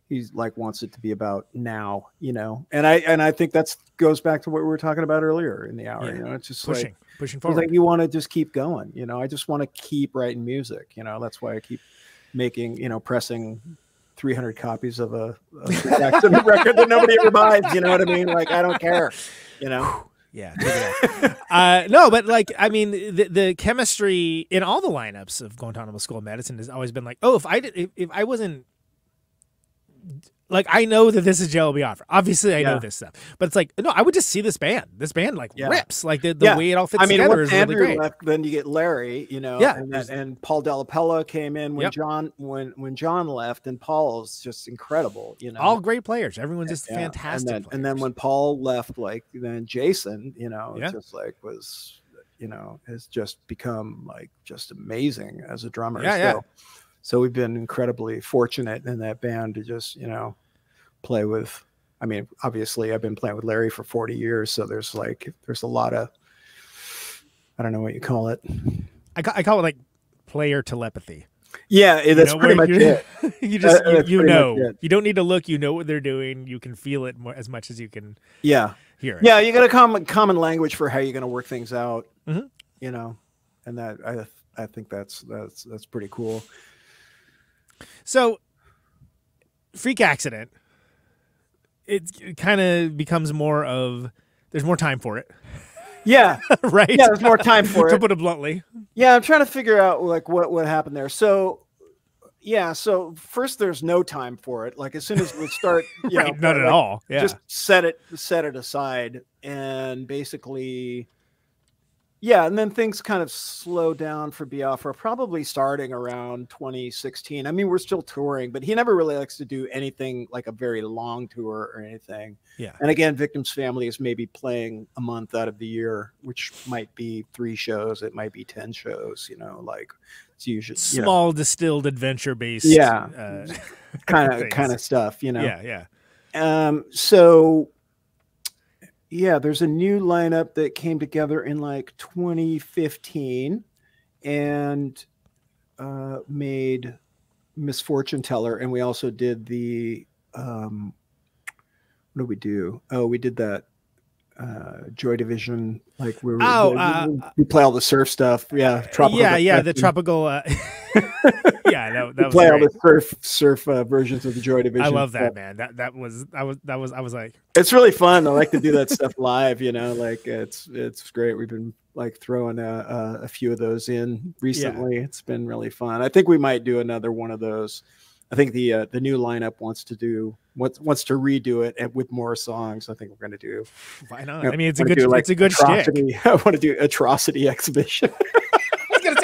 He's like wants it to be about now, you know. And I and I think that's goes back to what we were talking about earlier in the hour. Yeah. You know, it's just pushing like pushing forward. like you want to just keep going. You know, I just want to keep writing music. You know, that's why I keep making you know pressing 300 copies of a, a record that nobody ever buys. You know what I mean? Like I don't care. You know. Yeah. uh, no, but like, I mean, the, the chemistry in all the lineups of Guantanamo School of Medicine has always been like, oh, if I did, if, if I wasn't like, I know that this is Jello Biafra. Obviously, I know this stuff, but it's like, no, I would just see this band. This band like Yeah. rips. Like the, the Yeah. way it all fits I mean, together is really great. left, then you get Larry, you know, Yeah. and, that, and Paul Della Pelle came in when Yep. John when when John left, and Paul is just incredible, you know. all great players. Everyone's just Yeah, fantastic. And then, and then when Paul left, like then Jason, you know, Yeah. just like was, you know, has just become like just amazing as a drummer. Yeah, yeah. So, we've been incredibly fortunate in that band to just you know play with. I mean, obviously, I've been playing with Larry for forty years, so there's like there's a lot of I don't know what you call it. I, ca- I call it like player telepathy. Yeah, it- You that's know, pretty much it. you just Uh, you, you know you don't need to look. You know what they're doing. You can feel it more, as much as you can Yeah, hear it. yeah. You got a common common language for how you're going to work things out. Mhm. You know, and that I I think that's that's that's pretty cool. So, freak accident. It, it kind of becomes more of there's more time for it, Yeah, right? yeah. There's more time for to it. To put it bluntly. Yeah, I'm trying to figure out like what what happened there. So. Yeah, so first there's no time for it. Like as soon as we start, you right, know, not at like, all. Yeah. just set it set it aside and basically yeah and then things kind of slow down for biafra probably starting around 2016 i mean we're still touring but he never really likes to do anything like a very long tour or anything Yeah. and again victims family is maybe playing a month out of the year which might be three shows it might be 10 shows you know like it's usually you know, Small distilled adventure based. Yeah. Uh, kind of kind of stuff you know Yeah. Yeah. um so yeah there's a new lineup that came together in like 2015 and uh made misfortune teller and we also did the um what did we do oh we did that uh joy division like we were Oh, we, uh, we play all the surf stuff yeah tropical yeah. Yeah. The tropical. Uh, yeah. That, that was play all great. the surf surf uh, versions of the joy division I love that man. That that was I was that was I was like it's really fun. I like to do that stuff live. You know, like it's it's great. We've been like throwing a, a, a few of those in recently. It's been really fun. I think we might do another one of those. I think the uh, the new lineup wants to do wants wants to redo it with more songs. I think we're going to do. why not? Yeah, I mean, it's a good like, it's a good atrocity. I want to do atrocity exhibition.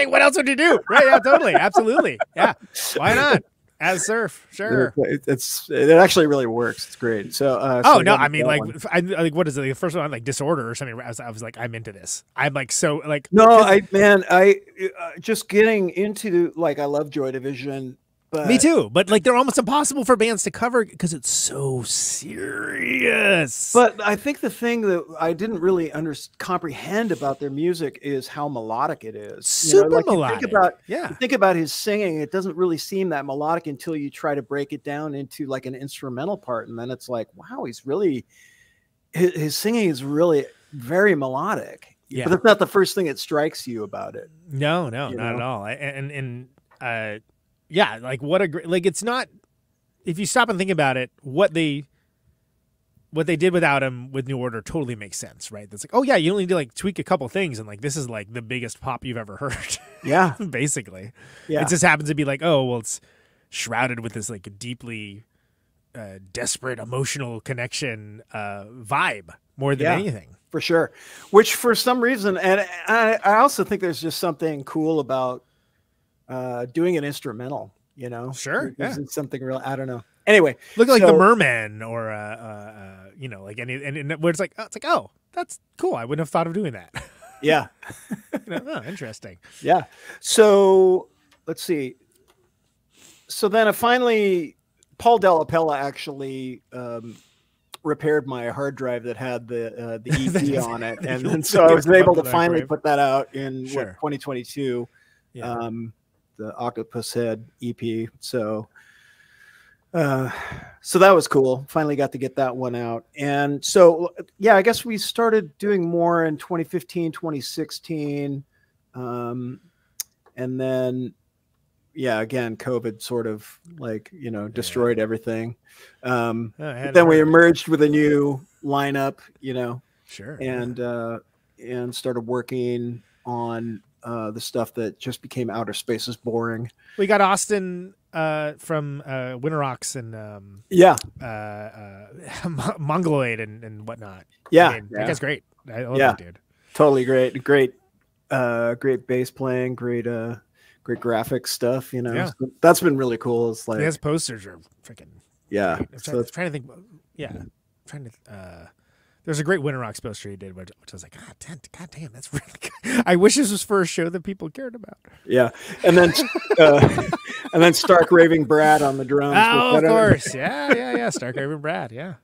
I was gonna say, what else would you do? Right? Yeah, totally, absolutely. Yeah, why not? As surf, sure. It- it's it actually really works. It's great. So uh, Oh so no, I mean like, I, like what is it? The first one, like disorder or something. I was, I was like, I'm into this. I'm like so like no, I man, I uh, just getting into like I love Joy Division, but me too. But like they're almost impossible for bands to cover because it's so serious. But I think the thing that I didn't really under comprehend about their music is how melodic it is. super like, you melodic. Think about yeah, you think about his singing; it doesn't really seem that melodic until you try to break it down into like an instrumental part, and then it's like, wow, he's really his, his singing is really very melodic. Yeah. But that's not the first thing that strikes you about it. no, no, not at all. I- And and uh, yeah, like what a great like. It's not if you stop and think about it, what they what they did without him with New Order totally makes sense, right? That's like, oh yeah, you only need to like tweak a couple things, and like this is like the biggest pop you've ever heard, Yeah, basically. yeah. It just happens to be like, oh, well, it's shrouded with this like deeply uh, desperate emotional connection uh, vibe more than Yeah. anything. for sure. Which for some reason, and I, I also think there's just something cool about uh, doing an instrumental. You know, Sure, yeah. something real. I don't know. Anyway, Look like the So- Merman or uh, uh, uh, you know, like any and, and where it's like, oh, it's like, oh, that's cool. I wouldn't have thought of doing that. yeah, You know, oh, interesting. yeah. So let's see. So then, I finally, Paul Della Pelle actually um, repaired my hard drive that had the uh, the EP on it, and, so I was able to finally drive. put that out in Sure. what, 2022. Yeah. Um, the Octopus Head EP. So, uh, so that was cool. Finally got to get that one out, and so yeah, I guess we started doing more in 2015, 2016, um, and then yeah, again, COVID sort of like you know destroyed everything. Um, Oh, I but hadn't then we emerged with a new lineup, you know, Sure. and uh, and started working on uh, the stuff that just became outer space is boring. we got Austin uh, from uh, Winter Rocks and um, Yeah, uh, uh, Mongoloid and, and whatnot. yeah, I mean, that yeah. guy's great. I love Yeah. that dude. totally great, great, uh, great bass playing, great, uh, great graphic stuff. You know, Yeah. So that's been really cool. It's like, His posters are freaking yeah, great. I'm so trying, it's trying to think. Yeah, I'm trying to. Uh, there's a great Winter Rocks poster he did, which, which I was like, God, damn, God damn, that's really good. I wish this was for a show that people cared about. yeah, and then uh, and then Stark Raving Brad on the drums. Oh, of course. Yeah, yeah, yeah. Stark Raving Brad. Yeah.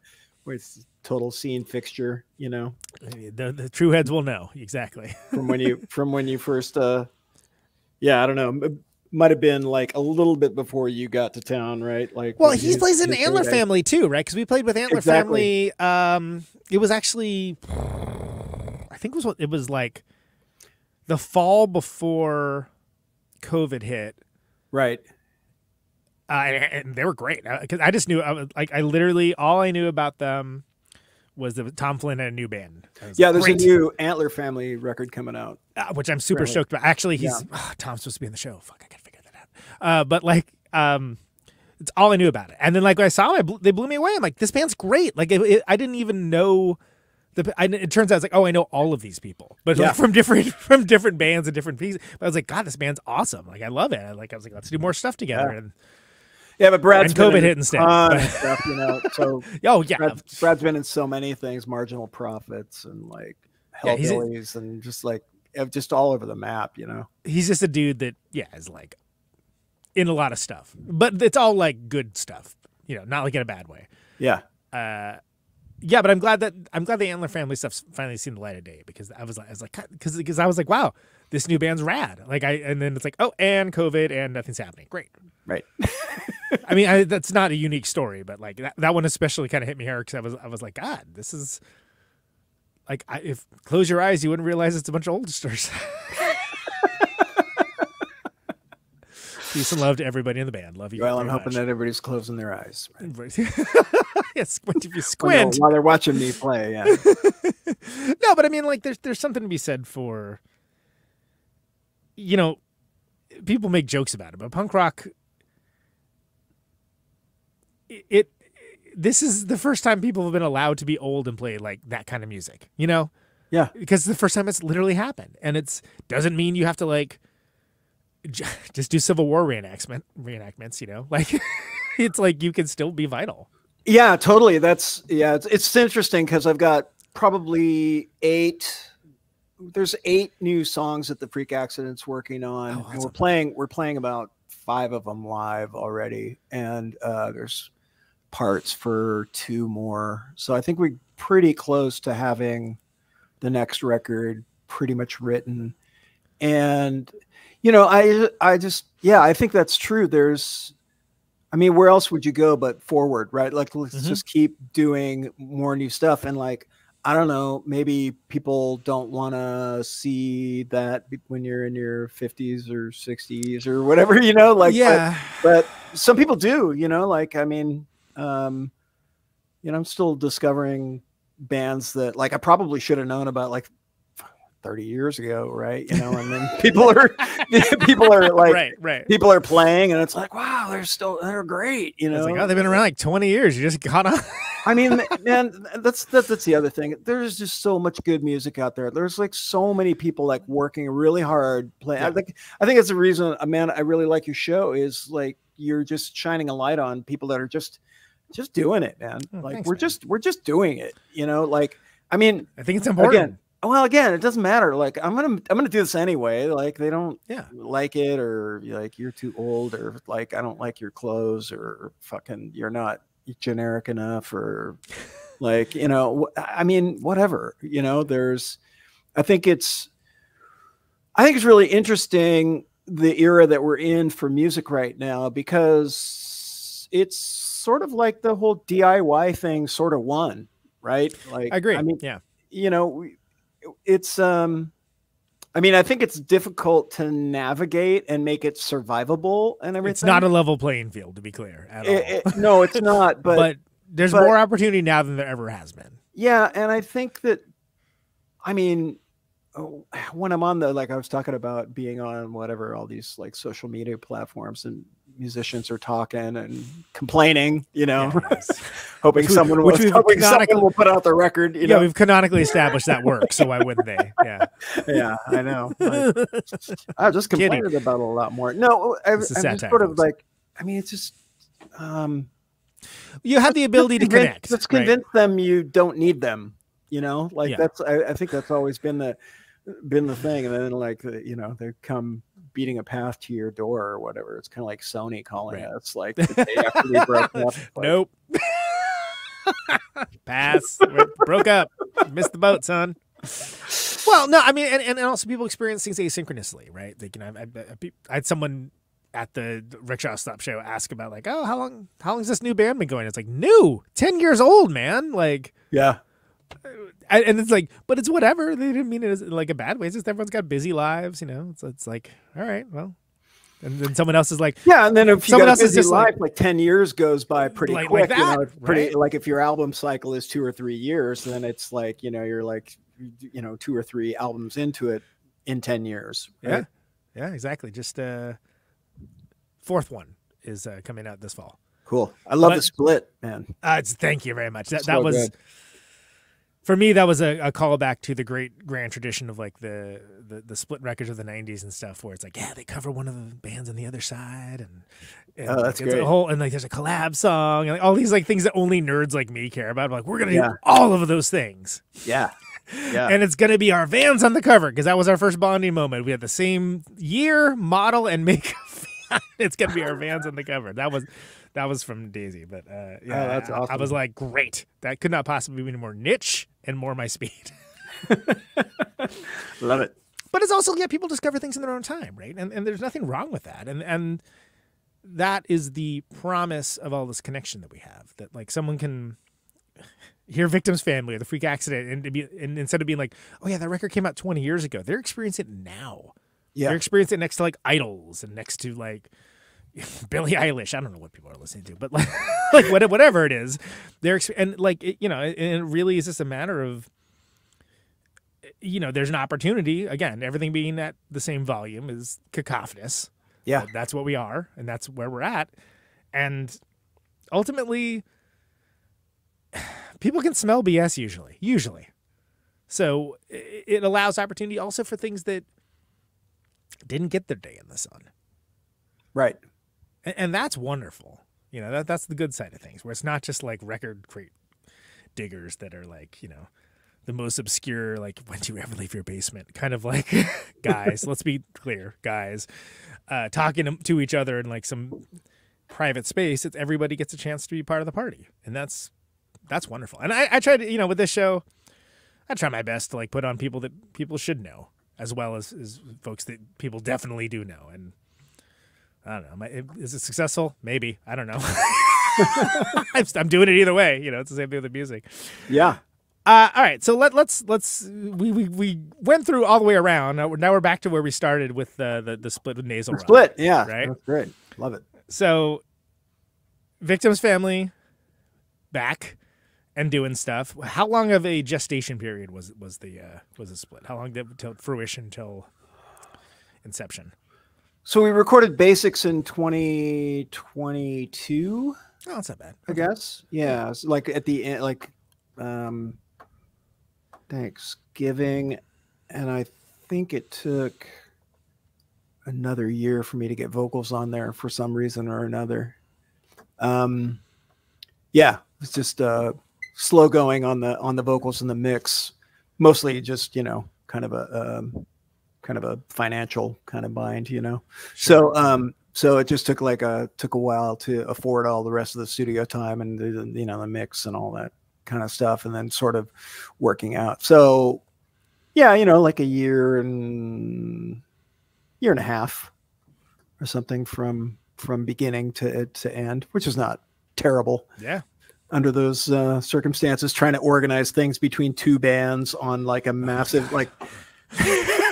with total scene fixture. You know, The, the true heads will know. Exactly. from when you from when you first uh yeah i don't know might have been like a little bit before you got to town right like Well, he plays in Antler heyday. Family too, right? Because we played with Antler Exactly. Family. Um, it was actually, I think it was what it was like the fall before COVID hit. right uh, and, and they were great because I just knew I was like I literally all I knew about them was that Tom Flynn had a new band. Yeah there's "Great." a new antler family record coming out uh, which I'm super Really? stoked about. Actually, he's ah, Tom's supposed to be in the show. Fuck, I gotta figure that out. Uh, but like, um, it's all I knew about it. And then like when I saw them, I they blew me away. I'm like, this band's great. Like it, it, I didn't even know. The, I, it turns out it's like, oh, I know all of these people, but Yeah. like from different from different bands and different pieces. But I was like, God, this band's awesome. Like I love it. I, like I was like, let's do more stuff together. Yeah. And yeah but brad's And been COVID in hit instead, stuff you know so oh yeah, Brad, brad's been in so many things marginal profits and like Yeah, he's and just like just all over the map you know he's just a dude that yeah is like in a lot of stuff, but it's all like good stuff. You know, not like in a bad way. yeah. Uh yeah but i'm glad that i'm glad the antler family stuff's finally seen the light of day because i was like i was like because because i was like wow this new band's rad. Like i and then it's like oh and covid and nothing's happening. Great. Right. I mean I, that's not a unique story but like that, that one especially kind of hit me hard because i was i was like god this is like I, if close your eyes you wouldn't realize it's a bunch of oldsters peace and love to everybody in the band. Love you well i'm very hoping that everybody's closing their eyes right? yes squint if you oh, no, squint? while they're watching me play yeah. No, but I mean, like, there's there's something to be said for, you know, people make jokes about it, but punk rock, it, it this is the first time people have been allowed to be old and play like that kind of music, you know, yeah. Because the first time it's literally happened, and it's doesn't mean you have to like just do Civil War reenactment reenactments, you know, like it's like you can still be vital. Yeah, totally. That's yeah. It's it's interesting because I've got probably eight. There's eight new songs that the Freak Accident's working on, Oh, and we're playing. We're playing about five of them live already, and uh, there's parts for two more. So I think we're pretty close to having the next record pretty much written, and you know, I I just yeah, I think that's true. There's I mean, where else would you go but forward, right? Like, let's Mhm. just keep doing more new stuff. And like, I don't know, maybe people don't want to see that when you're in your 50s or 60s or whatever, you know, like, but- yeah, but, some people do, you know, like, I mean, um, you know, I'm still discovering bands that like I probably should have known about like 30 years ago, right? You know, and then people are, people are like, right, right. people are playing and it's like wow they're still they're great you It's know like, oh, they've been around like 20 years. You just got on. i mean man that's that, that's the other thing there's just so much good music out there there's like so many people like working really hard playing i think i think it's the reason uh, man i really like your show is like you're just shining a light on people that are just just doing it man Oh, like thanks, we're man. just we're just doing it you know like i mean I think it's important. again well again it doesn't matter like i'm gonna i'm gonna do this anyway like they don't Yeah. like it or like you're too old or like i don't like your clothes or fucking you're not generic enough or like you know i mean whatever you know there's i think it's i think it's really interesting the era that we're in for music right now because it's sort of like the whole diy thing sort of won right like I agree. i mean yeah. you know we- it's um i mean i think it's difficult to navigate and make it survivable and everything It's not a level playing field, to be clear. At all. It- it- no it's not but, but there's but- more opportunity now than there ever has been. Yeah, and I think that, I mean, oh, when I'm on the like I was talking about being on whatever all these like social media platforms and musicians are talking and complaining, you know, hoping Which someone will, which we've hoping someone will put out the record. You yeah, know, we've canonically established that works, so why wouldn't they? Yeah. yeah, I know. Like, I just Kidding. complained about it a lot more. No, I, just sort of like, I mean, it's just. um You have the ability to convince- connect. Let's right? convince them you don't need them. You know, like Yeah. that's I, I think that's always been the been the thing. And then like you know they come beating a path to your door or whatever. It's kind of like Sony calling Right. us like the day after we broke up. Nope. Pass. We broke up. Missed the boat, son. Well, no, I mean, and, and also people experience things asynchronously, right? Like, you know, I, I, I had someone at the rickshaw stop show ask about like, oh, how long, how long's this new band been going? It's like new, ten years old, man. Like, Yeah, and, it's like, but it's whatever. They didn't mean it as like a bad way. It's just everyone's got busy lives, you know. It's it's like, all right, well, and then someone else is like, yeah. And then if you Someone else is just life, like- like, ten years goes by pretty Like- like quick. you know, pretty right? like if your album cycle is two or three years, then it's like you know you're like you know two or three albums into it in ten years. right? yeah, yeah, exactly. Just uh, fourth one is uh, coming out this fall. cool. I love But- the split, man. Uh, it's, thank you very much. That, So that was good. For me. That was a, a callback to the great grand tradition of like the, the the split records of the '90s and stuff, where it's like, yeah, they cover one of the bands on the other side, and, and Oh, like, that's it's great. A whole and like there's a collab song, and like, all these like things that only nerds like me care about. I'm like, we're gonna Yeah. do all of those things, Yeah, yeah. and it's gonna be our Vans on the cover because that was our first bonding moment. We had the same year, model, and make. it's gonna be our Vans on the cover. That was. That was from Daisy, but uh, yeah, Oh, that's I- I, was like, great. That could not possibly be any more niche and more my speed. love it. But it's also yeah, people discover things in their own time, right? And and there's nothing wrong with that. And and that is the promise of all this connection that we have. That like someone can hear victim's family or the freak accident and, be, and instead of being like, oh yeah, that record came out 20 years ago, they're experiencing it now. Yeah. They're experiencing it next to like idols and next to like Billie Eilish. I don't know what people are listening to, but like, like whatever it is, they're and like it, you know, and it really is just a matter of you know, there's an opportunity again. Everything being at the same volume is cacophonous. Yeah. that's what we are, and that's where we're at. And ultimately, people can smell BS usually. Usually, so it allows opportunity also for things that didn't get their day in the sun Right. And, and that's wonderful. You know, that that's the good side of things, where it's not just like record crate diggers that are like, you know, the most obscure, like, when do you ever leave your basement? Kind of like guys, let's be clear, guys, uh, talking to, each other in like some private space. It's everybody gets a chance to be part of the party. And that's that's wonderful. And I, I try to, you know, with this show, I try my best to like put on people that people should know, as well as, as folks that people definitely do know. And I don't know. I- Is it successful? Maybe. I don't know. I'm, doing it either way. You know, it's the same thing with the music. Yeah. Uh, all right, so let, let's let's we, we we went through all the way around. Now we're, now we're back to where we started with the the, the split with Nasalrod. Split. Yeah. Right. That's great. Love it. So, victim's family back and doing stuff. How long of a gestation period was was the uh, was the split? How long did it till fruition till inception? So we recorded basics in 2022, Oh, that's not bad. I guess. Yeah. like at the end, like um, Thanksgiving. And I think it took another year for me to get vocals on there for some reason or another. Um, yeah, it's just uh, slow going on the on the vocals and the mix. Mostly just you know, kind of a um, kind of a financial kind of bind, you know. So um, so it just took like a took a while to afford all the rest of the studio time and the you know the mix and all that kind of stuff, and then sort of working out. So, yeah, you know, like a year and year and a half or something from from beginning to to end, which is not terrible Yeah. under those uh, circumstances. Trying to organize things between two bands on like a massive like.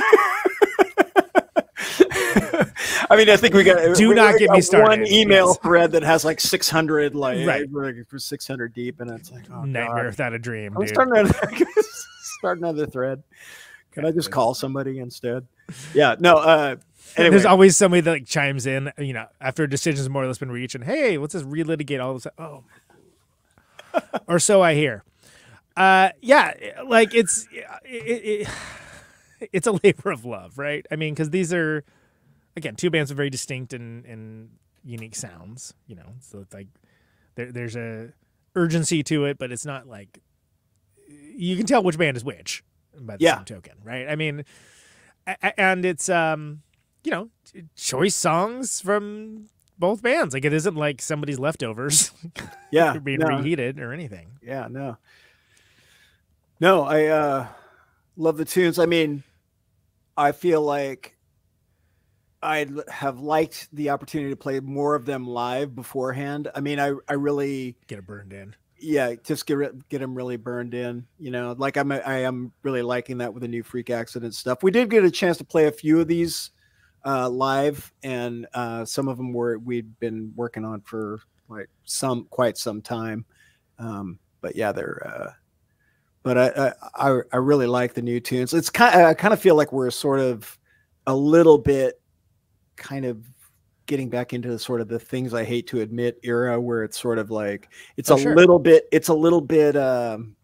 I mean, I think we got. Do we- not get me started, One email yes. thread that has like 600, like Right. we're 600 deep, and it's like oh, Nightmare God. without a dream, I'm dude. starting another, start another thread. Can I just call somebody instead? Yeah, no. Uh, anyway, There's always somebody that like chimes in, you know, after a decision's more or less been reached, and hey, let's just relitigate all this. Oh, or so I hear. Uh, yeah, like it's it, it, it's a labor of love, right? I mean, because these are again two bands with very distinct and and unique sounds. You know, so it's like there, there's a urgency to it, but it's not like you can tell which band is which by the Yeah. same token, right? I mean, and it's um, you know, choice songs from both bands. Like it isn't like somebody's leftovers yeah, being no, reheated or anything. yeah, no, no. I uh, love the tunes. I mean, I feel like I'd have liked the opportunity to play more of them live beforehand. I mean, I I really Get it burned in. yeah, just get get them really burned in. You know, like I'm I am really liking that with the new freak accident stuff. We did get a chance to play a few of these uh, live, and uh, some of them were we'd been working on for like some quite some time. Um, but yeah, they're. Uh, but I, I I I really like the new tunes. It's kind I kind of feel like we're sort of a little bit kind of getting back into the sort of the things I hate to admit era where it's sort of like it's Oh, a sure. little bit it's a little bit um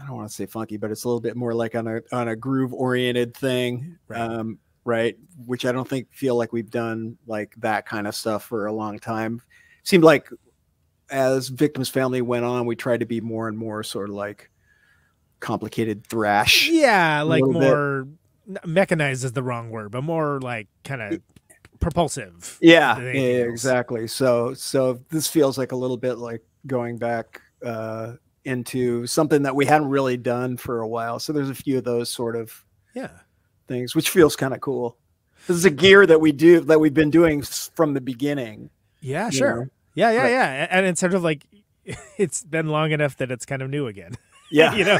I don't want to say funky, but it's a little bit more like on a on a groove oriented thing. Right. Um right, which I don't think feel like we've done like that kind of stuff for a long time. Seemed like as Victims Family went on, we tried to be more and more sort of like complicated thrash. Yeah, like more bit. Mechanized is the wrong word, but more like kind of propulsive. Yeah, yeah, anything yeah, else. exactly. So so this feels like a little bit like going back uh into something that we hadn't really done for a while. So there's a few of those sort of Yeah. things, which feels kind of cool. This is a gear that we do that we've been doing from the beginning. Yeah, sure. know? Yeah, yeah, Right. yeah. And it's sort of like it's been long enough that it's kind of new again. Yeah, you know,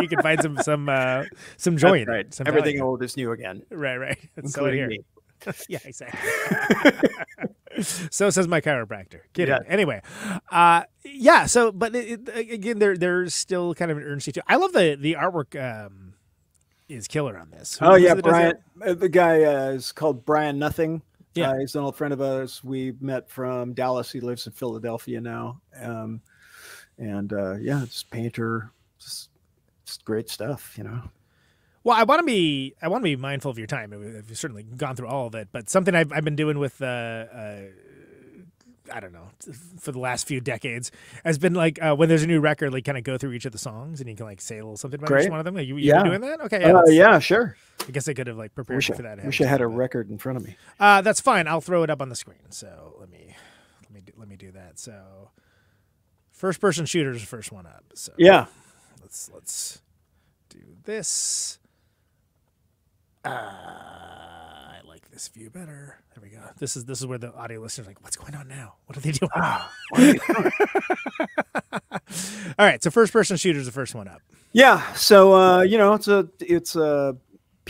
you can find some some uh some joy that's in right. it. some Everything value. old is new again, Right, right. So I including me. yeah, exactly. so says my chiropractor. Kidding. Yeah. Anyway, uh, yeah. So, but it, it- again, there there's still kind of an urgency to. I love the the artwork. Um, is killer on this. Who- Oh yeah, it that does Brian. uh, The guy uh, is called Brian Nothing. Yeah. Uh, he's an old friend of ours. We met from Dallas. He lives in Philadelphia now. Um, and uh, yeah, just painter, just, just great stuff. You know. Well, I want to be I want to be mindful of your time. I've certainly gone through all of it, but something I've I've been doing with uh, uh I don't know for the last few decades has been like uh, when there's a new record, like kind of go through each of the songs and you can like say a little something about Great. each one of them. Are you, Yeah. doing that? Okay, Yeah, uh, yeah sure. I guess I could have like prepared Wish for that. ahead wish I had a record in front of me. Uh, that's fine. I'll throw it up on the screen. So let me let me do, let me do that. So first person shooter is the first one up. So Yeah. let's let's do this. Uh, I like this view better. There we go. This is this is where the audio listeners like, what's going on now? What are they doing? All right, so first person shooter is the first one up. Yeah. So uh, you know, it's a it's a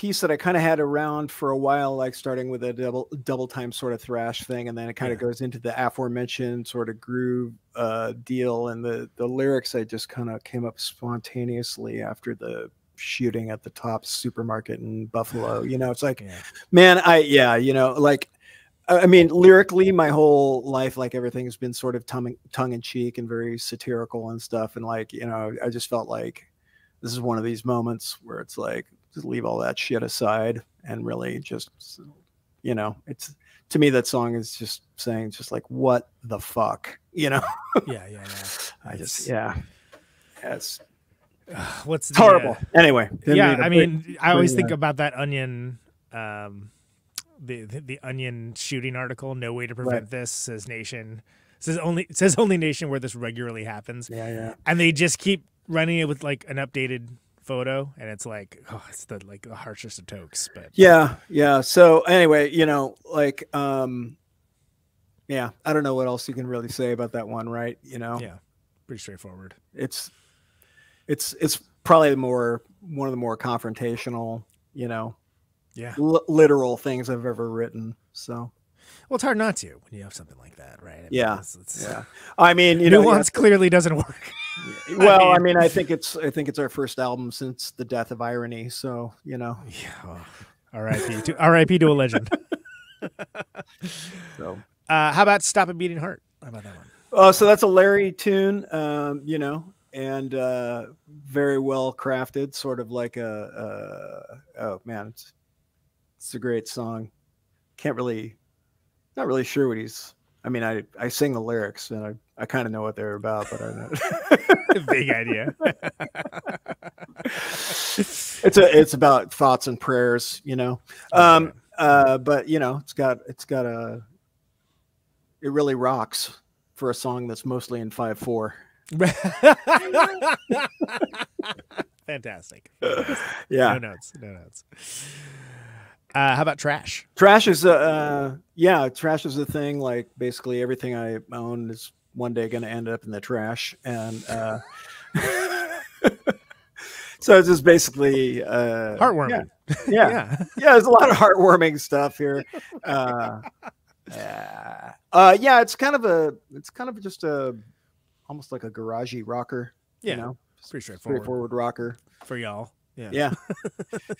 piece that I kind of had around for a while, like starting with a double double time sort of thrash thing, and then it kind of Yeah. goes into the aforementioned sort of groove uh, deal, and the the lyrics I just kind of came up spontaneously after the shooting at the top supermarket in Buffalo. You know, it's like Yeah. man i yeah you know like i mean lyrically my whole life like everything has been sort of tongue, tongue in cheek and very satirical and stuff and like you know i just felt like this is one of these moments where it's like just leave all that shit aside and really just you know it's to me that song is just saying just like what the fuck you know Yeah, yeah, yeah. i just yeah Yeah, it's What's the, horrible uh, anyway yeah, I mean, I always think that. about that onion, um, the, the the onion shooting article. No way to prevent this, says Nation. says only says only nation where this regularly happens. Yeah, yeah. And they just keep running it with like an updated photo, and it's like, oh, it's the like the harshest of tokes. But Yeah, yeah. So anyway, you know, like um yeah, I don't know what else you can really say about that one, right? You know. yeah, pretty straightforward. It's it's it's probably the more one of the more confrontational, you know, Yeah. li- literal things I've ever written. So, Well, it's hard not to when you have something like that, right? I mean, Yeah, it's- it's- yeah. I mean, you know, nuance clearly doesn't work. Well, I mean- mean, I think it's I think it's our first album since the death of irony, so, you know. Yeah. R.I.P. to R.I.P. to a legend. So Uh, how about "Stop a Beating Heart"? How about that one? Oh, so that's a Larry tune, um, you know, and uh, very well crafted, sort of like a, uh, oh man, it's, it's a great song. Can't really, not really sure what he's. I mean, I I sing the lyrics and I, I kind of know what they're about, but I don't. Big idea. it's a it's about thoughts and prayers, you know. Um, uh, but you know, it's got it's got a. It really rocks for a song that's mostly in five four. Fantastic. Yeah. No notes. No notes. Uh, how about trash? Trash is a uh, yeah, trash is a thing. Like basically everything I own is one day going to end up in the trash, and uh, so it's just basically uh, Heartwarming. Yeah, yeah, Yeah. yeah. There's a lot of heartwarming stuff here. Uh, yeah, uh, yeah. It's kind of a, it's kind of just a, almost like a garagey rocker. Yeah. you know, Pretty straightforward, straightforward rocker. for y'all. Yeah. Yeah,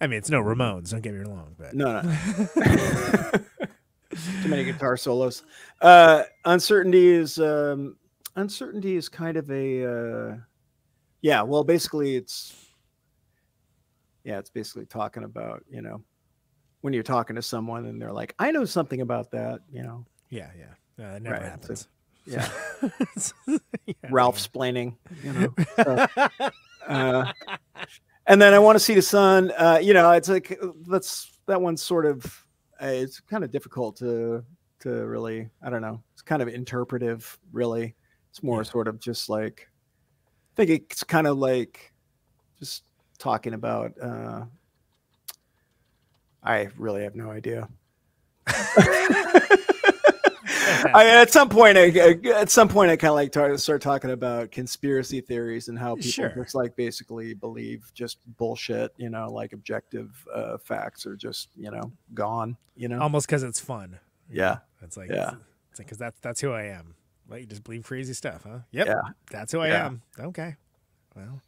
I mean, it's no Ramones. Don't get me wrong, but no, no. too many guitar solos. Uh, uncertainty is um, uncertainty is kind of a uh, yeah. Well, basically, it's yeah, it's basically talking about you know when you're talking to someone and they're like, I know something about that. You know, yeah, yeah. Uh, it never Right, so- happens. yeah, Yeah. Ralph splaining. You know. so, uh, and then I want to see the sun. Uh, you know, it's like that's that one's sort of uh, it's kind of difficult to to really. I don't know. It's kind of interpretive, really. It's more sort of just like I think it's kind of like just talking about. Uh, I really have no idea. I mean, at some point, I, at some point, I kind of like tar- start talking about conspiracy theories and how people Sure. just like basically believe just bullshit. You know, like objective uh, facts are just you know gone. You know, Almost because it's fun. yeah, It's like Yeah. It's like because that's that's who I am. Like you just believe crazy stuff, huh? Yep. Yeah. That's who I Yeah. am. Okay. Well,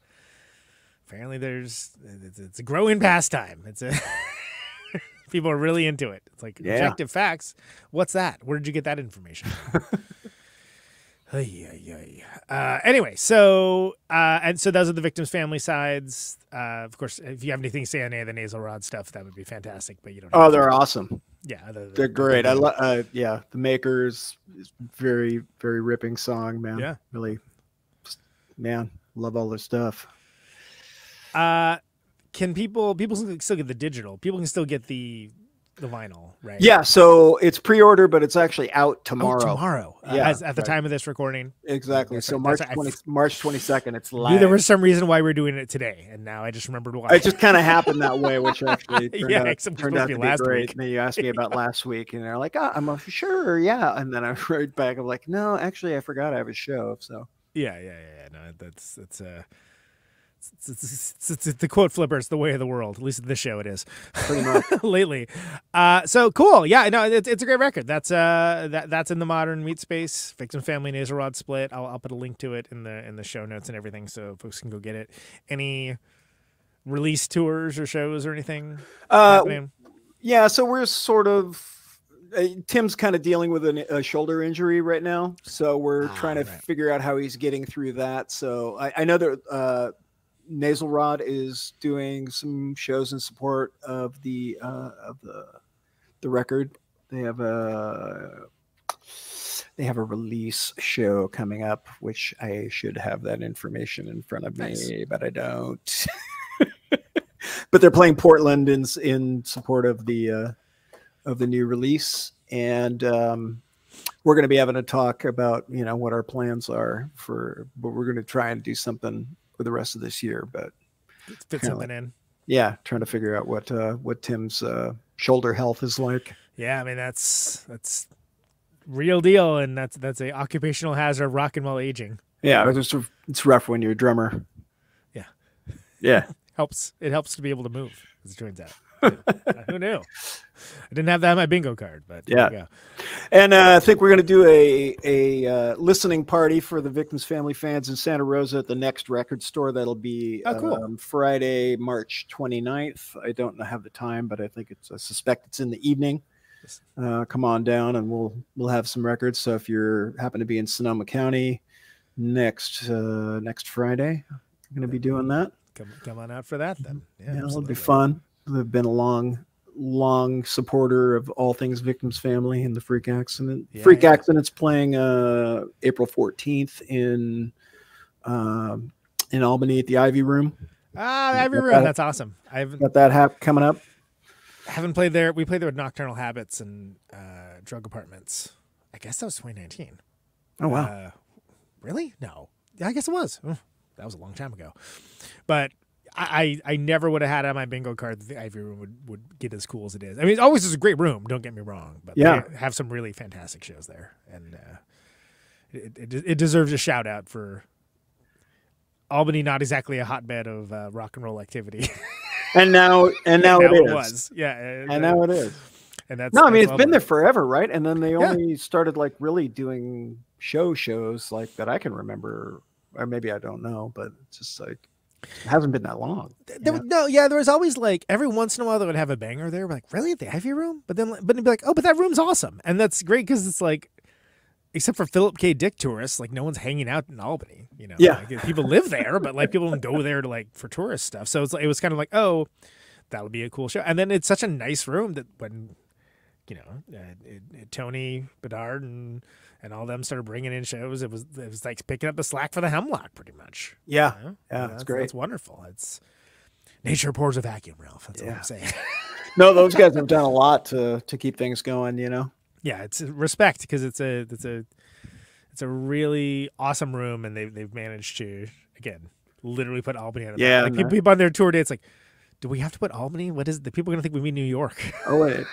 apparently there's it's, it's a growing pastime. It's a people are really into it. It's like Yeah. objective facts. What's that? Where did you get that information? Ay, ay, ay. Uh, anyway, so uh, and so those are the Victims Family sides. Uh, of course, if you have anything to say on any of the Nasalrod stuff, that would be fantastic. But you don't. Oh, to. they're awesome. yeah, the- They're great. I love. Uh, yeah, the Makers, is very very ripping song, man. Yeah. really, man, love all their stuff. Uh, can people people can still get the digital? People can still get the the vinyl, right? Yeah, so it's pre-order, but it's actually out Oh, tomorrow. tomorrow. Uh, Yeah, as, at the right. time of this recording. Exactly. That's So. March That's right. I twenty f- March twenty second. It's Knew live. there was some reason why we're doing it today, and now I just remembered why. It just kind of happened that way, which actually turned Yeah, out, except it was turned out to to be great. week. And then you asked me about last week, and they're like, "Oh, I'm uh, sure, yeah." And then I wrote back, "I'm like, no, actually, I forgot I have a show." So yeah, yeah, yeah, yeah. No, that's that's uh. It's, it's, it's, the quote flipper. It's the way of the world. At least at this show, it is. pretty much, lately. Uh, so cool. Yeah, no, it's, it's a great record. That's uh that that's in the modern Meatspace. Victim Family Nasalrod Split. I'll, I'll put a link to it in the in the show notes and everything, so folks can go get it. Any release tours or shows or anything uh, happening? yeah. So we're sort of. Uh, Tim's kind of dealing with an, a shoulder injury right now, so we're trying to right. figure out how he's getting through that. So I, I know that uh, Nasalrod is doing some shows in support of the uh, of the the record. They have a they have a release show coming up, which I should have that information in front of Nice. me, but I don't. but they're playing Portland in in support of the uh, of the new release, and um, we're going to be having a talk about you know what our plans are for, but we're going to try and do something for the rest of this year. But Fit something in. yeah, trying to figure out what uh, what Tim's uh, shoulder health is like. Yeah, I mean that's that's real deal, and that's that's a occupational hazard of rock and roll aging. Yeah, it's just, it's rough when you're a drummer. Yeah. Yeah. Helps it helps to be able to move, as it turns out. Who knew? I didn't have that on my bingo card, but Yeah. And uh, I think we're going to do a a uh, listening party for the Victims Family fans in Santa Rosa at the next record store. That'll be Oh, cool. um, Friday, March 29th. I don't have the time, but I think it's I suspect it's in the evening. Uh, come on down, and we'll we'll have some records. So if you're happen to be in Sonoma County next uh, next Friday, I'm going to be doing that. Come come on out for that then. Yeah, Yeah, it'll be fun. I've been a long, long supporter of all things Victims Family and the freak accident. Yeah, freak yeah. accident's playing uh April 14th in um in Albany at the Ivy Room. Ah, every Got room. that- That's awesome. I haven't Got that hap- coming up. haven't played there. We played there with Nocturnal Habits and uh, Drug Apartments. I guess that was 2019. Oh wow. Uh, really? No. Yeah, I guess it was. That was a long time ago. But I, I, never would have had it on my bingo card that the Ivy Room would, would get as cool as it is. I mean, it always is a great room. Don't get me wrong, but Yeah. they have some really fantastic shows there, and uh, it, it it deserves a shout out for Albany. Not exactly a hotbed of uh, rock and roll activity. and now and now, it is. was. Yeah, uh, And now it is. and that's No, I mean it's been there forever, right? And then they Yeah. only started like really doing show shows like that I can remember, or maybe I don't know, but it's just like it hasn't been that long. There, no, yeah, there was always like every once in a while they would have a banger there. We're like, really the Ivy Room? But then, but it'd be like, oh, but that room's awesome, and that's great because it's like, except for Philip K. Dick tourists, like no one's hanging out in Albany. You know, Yeah. like, people live there, but like people don't go there to like for tourist stuff. So it's like, it was kind of like, oh, that'll be a cool show. And then it's such a nice room that when you know uh, it, it- Tony Bedard and and all them started bringing in shows, it was it was like picking up the slack for the Hemlock, pretty much. Yeah, you know? yeah, it's that's, great. That's wonderful. It's nature pours a vacuum, Ralph. That's what Yeah. I'm saying. no, those guys have done a lot to to keep things going. You know. yeah, it's respect because it's a it's a it's a really awesome room, and they've they've managed to again literally put Albany on the Yeah. Like people, people on their tour dates like, do we have to put Albany? What is the people are gonna think we mean New York? Oh wait.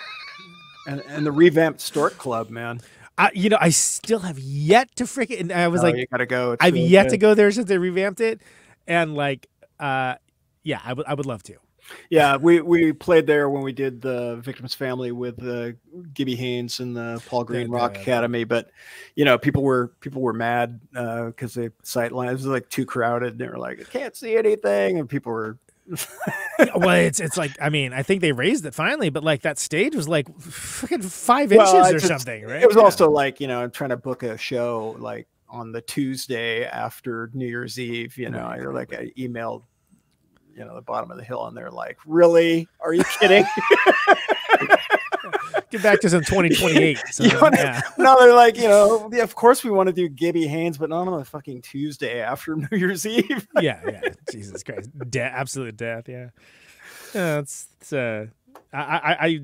And and the revamped Stork Club, man. I, you know, I still have yet to freaking. I was Oh, like, you gotta go. I've yet to go there since they revamped it, and like, uh, yeah, I would I would love to. Yeah, we we played there when we did the Victims Family with uh, Gibby Haynes and the Paul Green the- Rock Academy, but you know, people were people were mad because the sight lines was like too crowded. And they were like, I can't see anything, and people were. Well, it's it's like I mean, I think they raised it finally, but like that stage was like freaking five Well, inches or just- something, right? It was Yeah. also like you know, I'm trying to book a show like on the Tuesday after New Year's Eve. You know, you're like I emailed, you know, the bottom of the hill, and they're like, "Really? Are you kidding?" get back to some 2028. So, yeah. no, they're like, you know, yeah, of course we want to do Gibby Haynes, but not on a fucking Tuesday after New Year's Eve. yeah, yeah. Jesus Christ, De- absolute death. Yeah, yeah. It's, it's uh, I, I, I,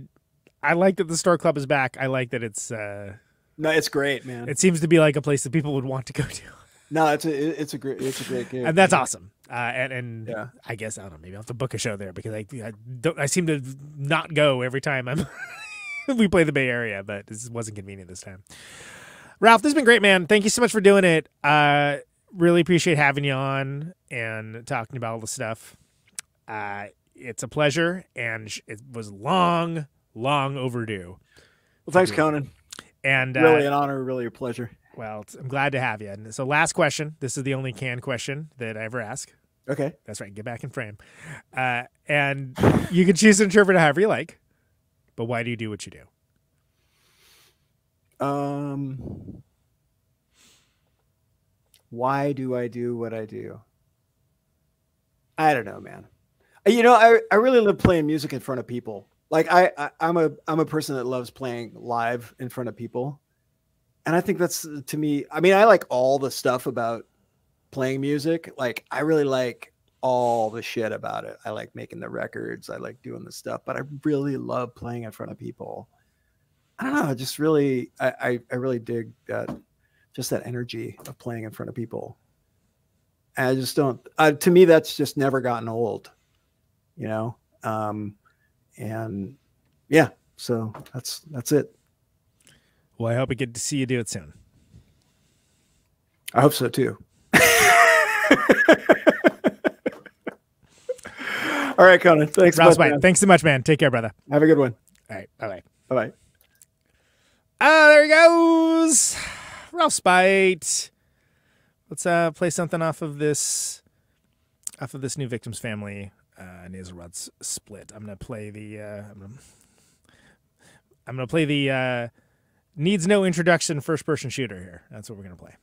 I like that the Stork Club is back. I like that it's, uh, no, it's great, man. it seems to be like a place that people would want to go to, no, it's a it's a great it's a great game. and that's awesome. Uh, and and Yeah. I guess I don't know. Maybe I'll have to book a show there because I, I don't. I seem to not go every time I'm. we play the Bay Area, but this wasn't convenient this time. Ralph, this has been great, man. Thank you so much for doing it. Uh, really appreciate having you on and talking about all the stuff. Uh, it's a pleasure, and it was long, long overdue. Well, thanks, Conan. And uh, Really an honor, really a pleasure. well, I'm glad to have you. And so, last question. This is the only canned question that I ever ask. Okay. That's right. Get back in frame. Uh, and you can choose to interpret it however you like. But why do you do what you do? Um, why do I do what I do? I don't know, man. Uh, You know, I, I really love playing music in front of people. Like I, I I'm a I'm a person that loves playing live in front of people. And I think that's to me, I mean, I like all the stuff about playing music. Like I really like all the shit about it. I like making the records, I like doing the stuff, but I really love playing in front of people. I don't know, I just really, I, I, I really dig that, just that energy of playing in front of people. And I just don't, uh, to me, that's just never gotten old, you know? Um, and yeah, so that's, that's it. Well, I hope we get to see you do it soon. I hope so too. All right, Conan. Thanks, much, White, man. thanks so much, man. Take care, brother. Have a good one. All right, bye bye. Bye bye. Ah, there he goes. Ralph Spight. Let's uh play something off of this off of this new Victims Family uh Nasalrod's split. I'm gonna play the uh I'm gonna, I'm gonna play the uh needs no introduction first person shooter here. That's what we're gonna play.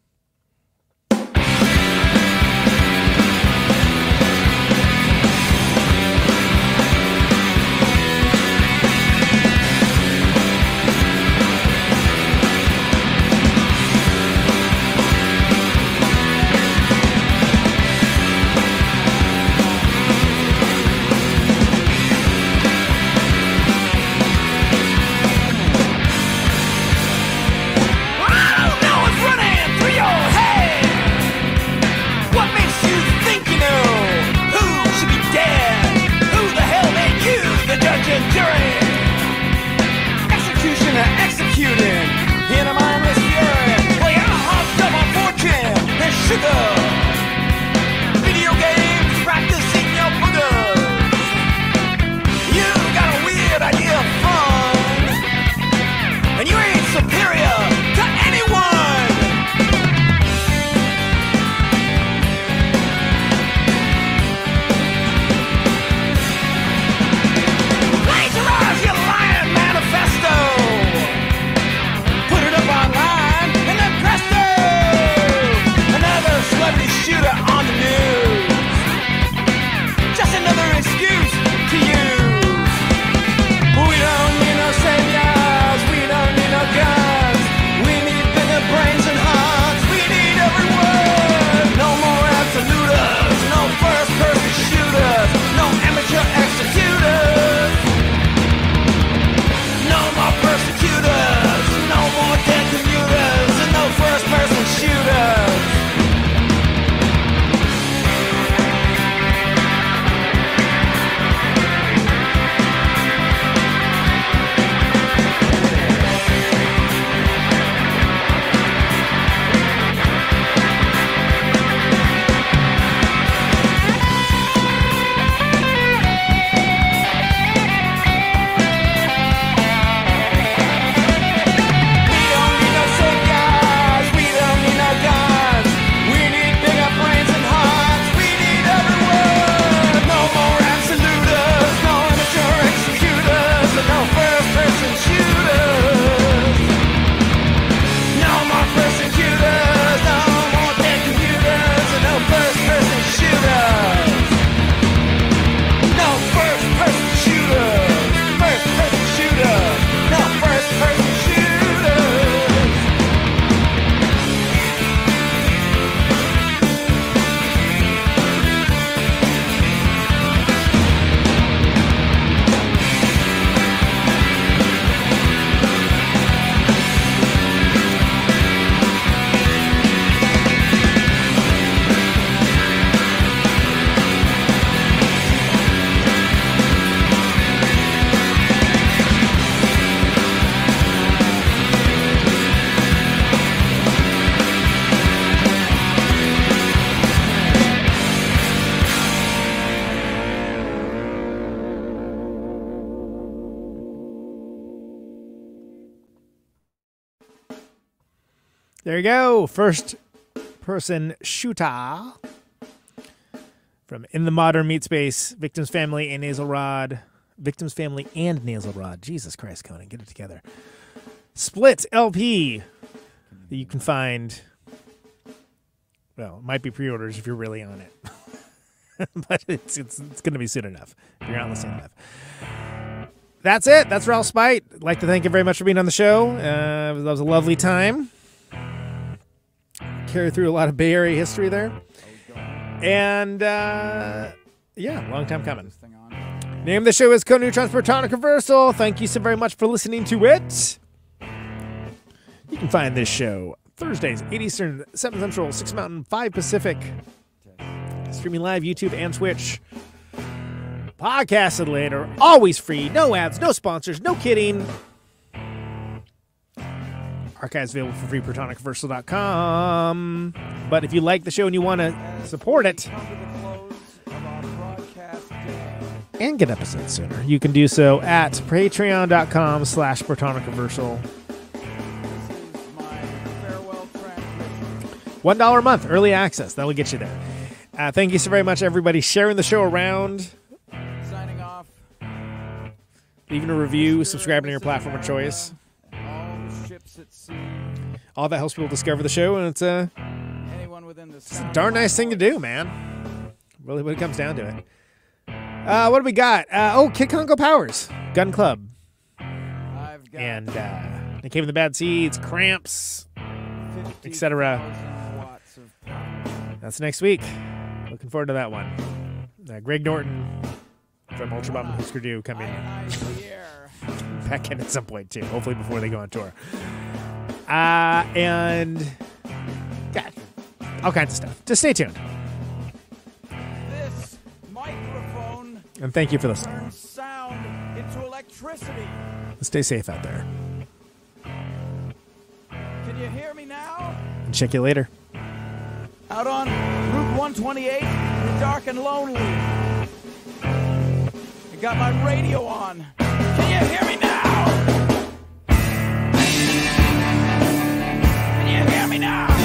There you go. First person shooter from In the Modern Meat Space, Victims Family and Nasal Rod. Victims Family and Nasalrod. Jesus Christ, Conan, get it together. Split LP that you can find. Well, it might be pre orders if you're really on it. but it's, it's, it's going to be soon enough if you're not listening enough. That's it. That's Ralph Spight. I'd like to thank you very much for being on the show. Uh, that was a lovely time carry through a lot of Bay Area history there. And uh, yeah, long time coming. Name of the show is Conan Neutron's Protonic Reversal. Thank you so very much for listening to it. You can find this show Thursdays, 8 Eastern, 7 Central, 6 Mountain, 5 Pacific. Streaming live, YouTube and Twitch. Podcasted later, always free, no ads, no sponsors, no kidding. Archives available for free, protonicreversal.com. But if you like the show and you want to support it and get episodes sooner, you can do so at patreon.com slash protonicreversal. One dollar a month, early access. That'll get you there. Uh, thank you so very much, everybody, sharing the show around, Signing off. leaving a review, subscribing to your platform of choice. All that helps people discover the show, and it's a, within the it's a darn nice thing to do, man. Really, when it comes down to it. Uh, what do we got? Uh, oh, Kid Congo Powers, Gun Club, and uh, They Came in the Bad Seeds, Cramps, etc. 50,000 watts of power. That's next week. Looking forward to that one. Uh, Greg Norton from Ultrabomb and Hüsker Dü coming Ionize the air. back in at some point too. Hopefully before they go on tour. Uh, and God, all kinds of stuff. Just stay tuned. This microphone And thank you for listening. sound into electricity. Stay safe out there. Can you hear me now? And check you later. Out on Route 128, dark and lonely. I got my radio on. Can you hear me now? Now?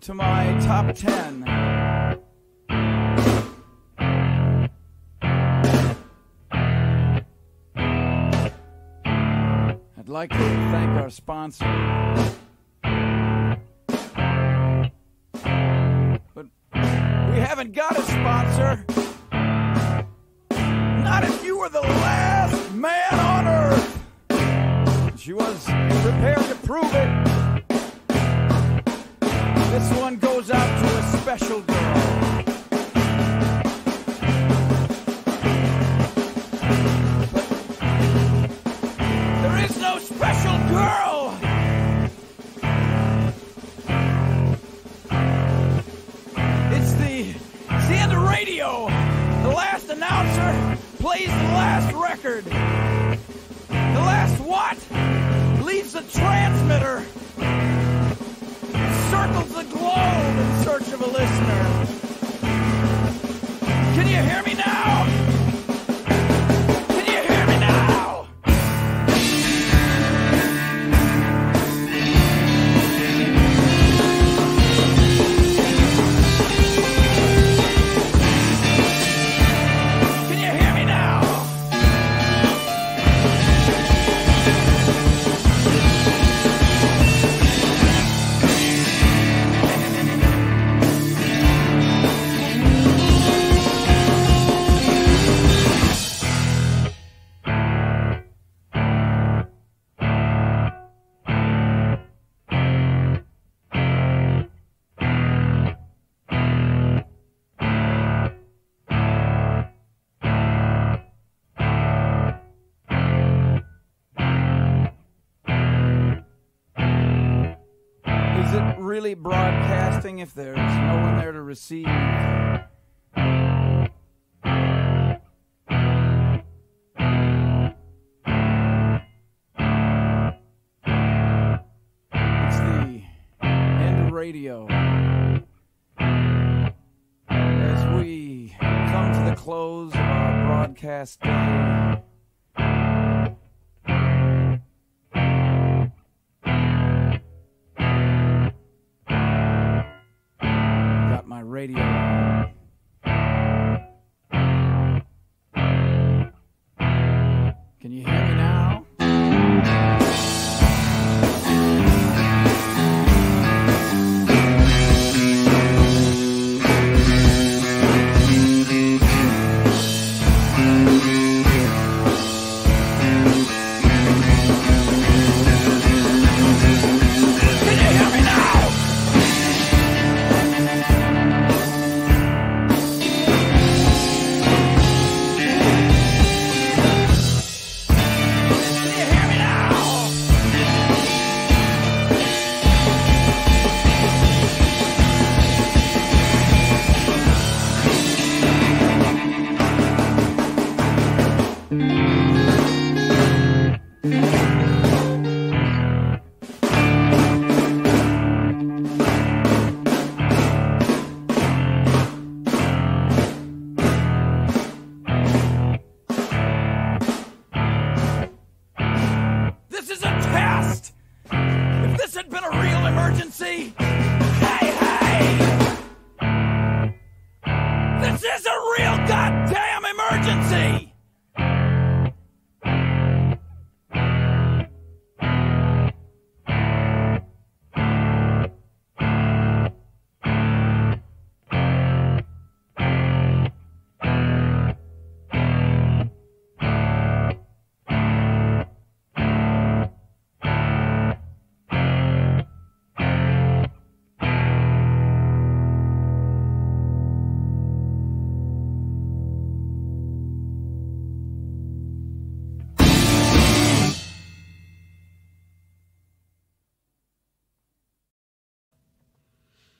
To my top 10. I'd like to thank our sponsor. But we haven't got a sponsor. Not if you were the last man on earth. She was prepared to prove it. Last announcer plays the last record. The last what? Leaves the transmitter circles the globe in search of a listener. Can you hear me now? Really broadcasting if there's no one there to receive? It's the end of radio. As we come to the close of our broadcast day.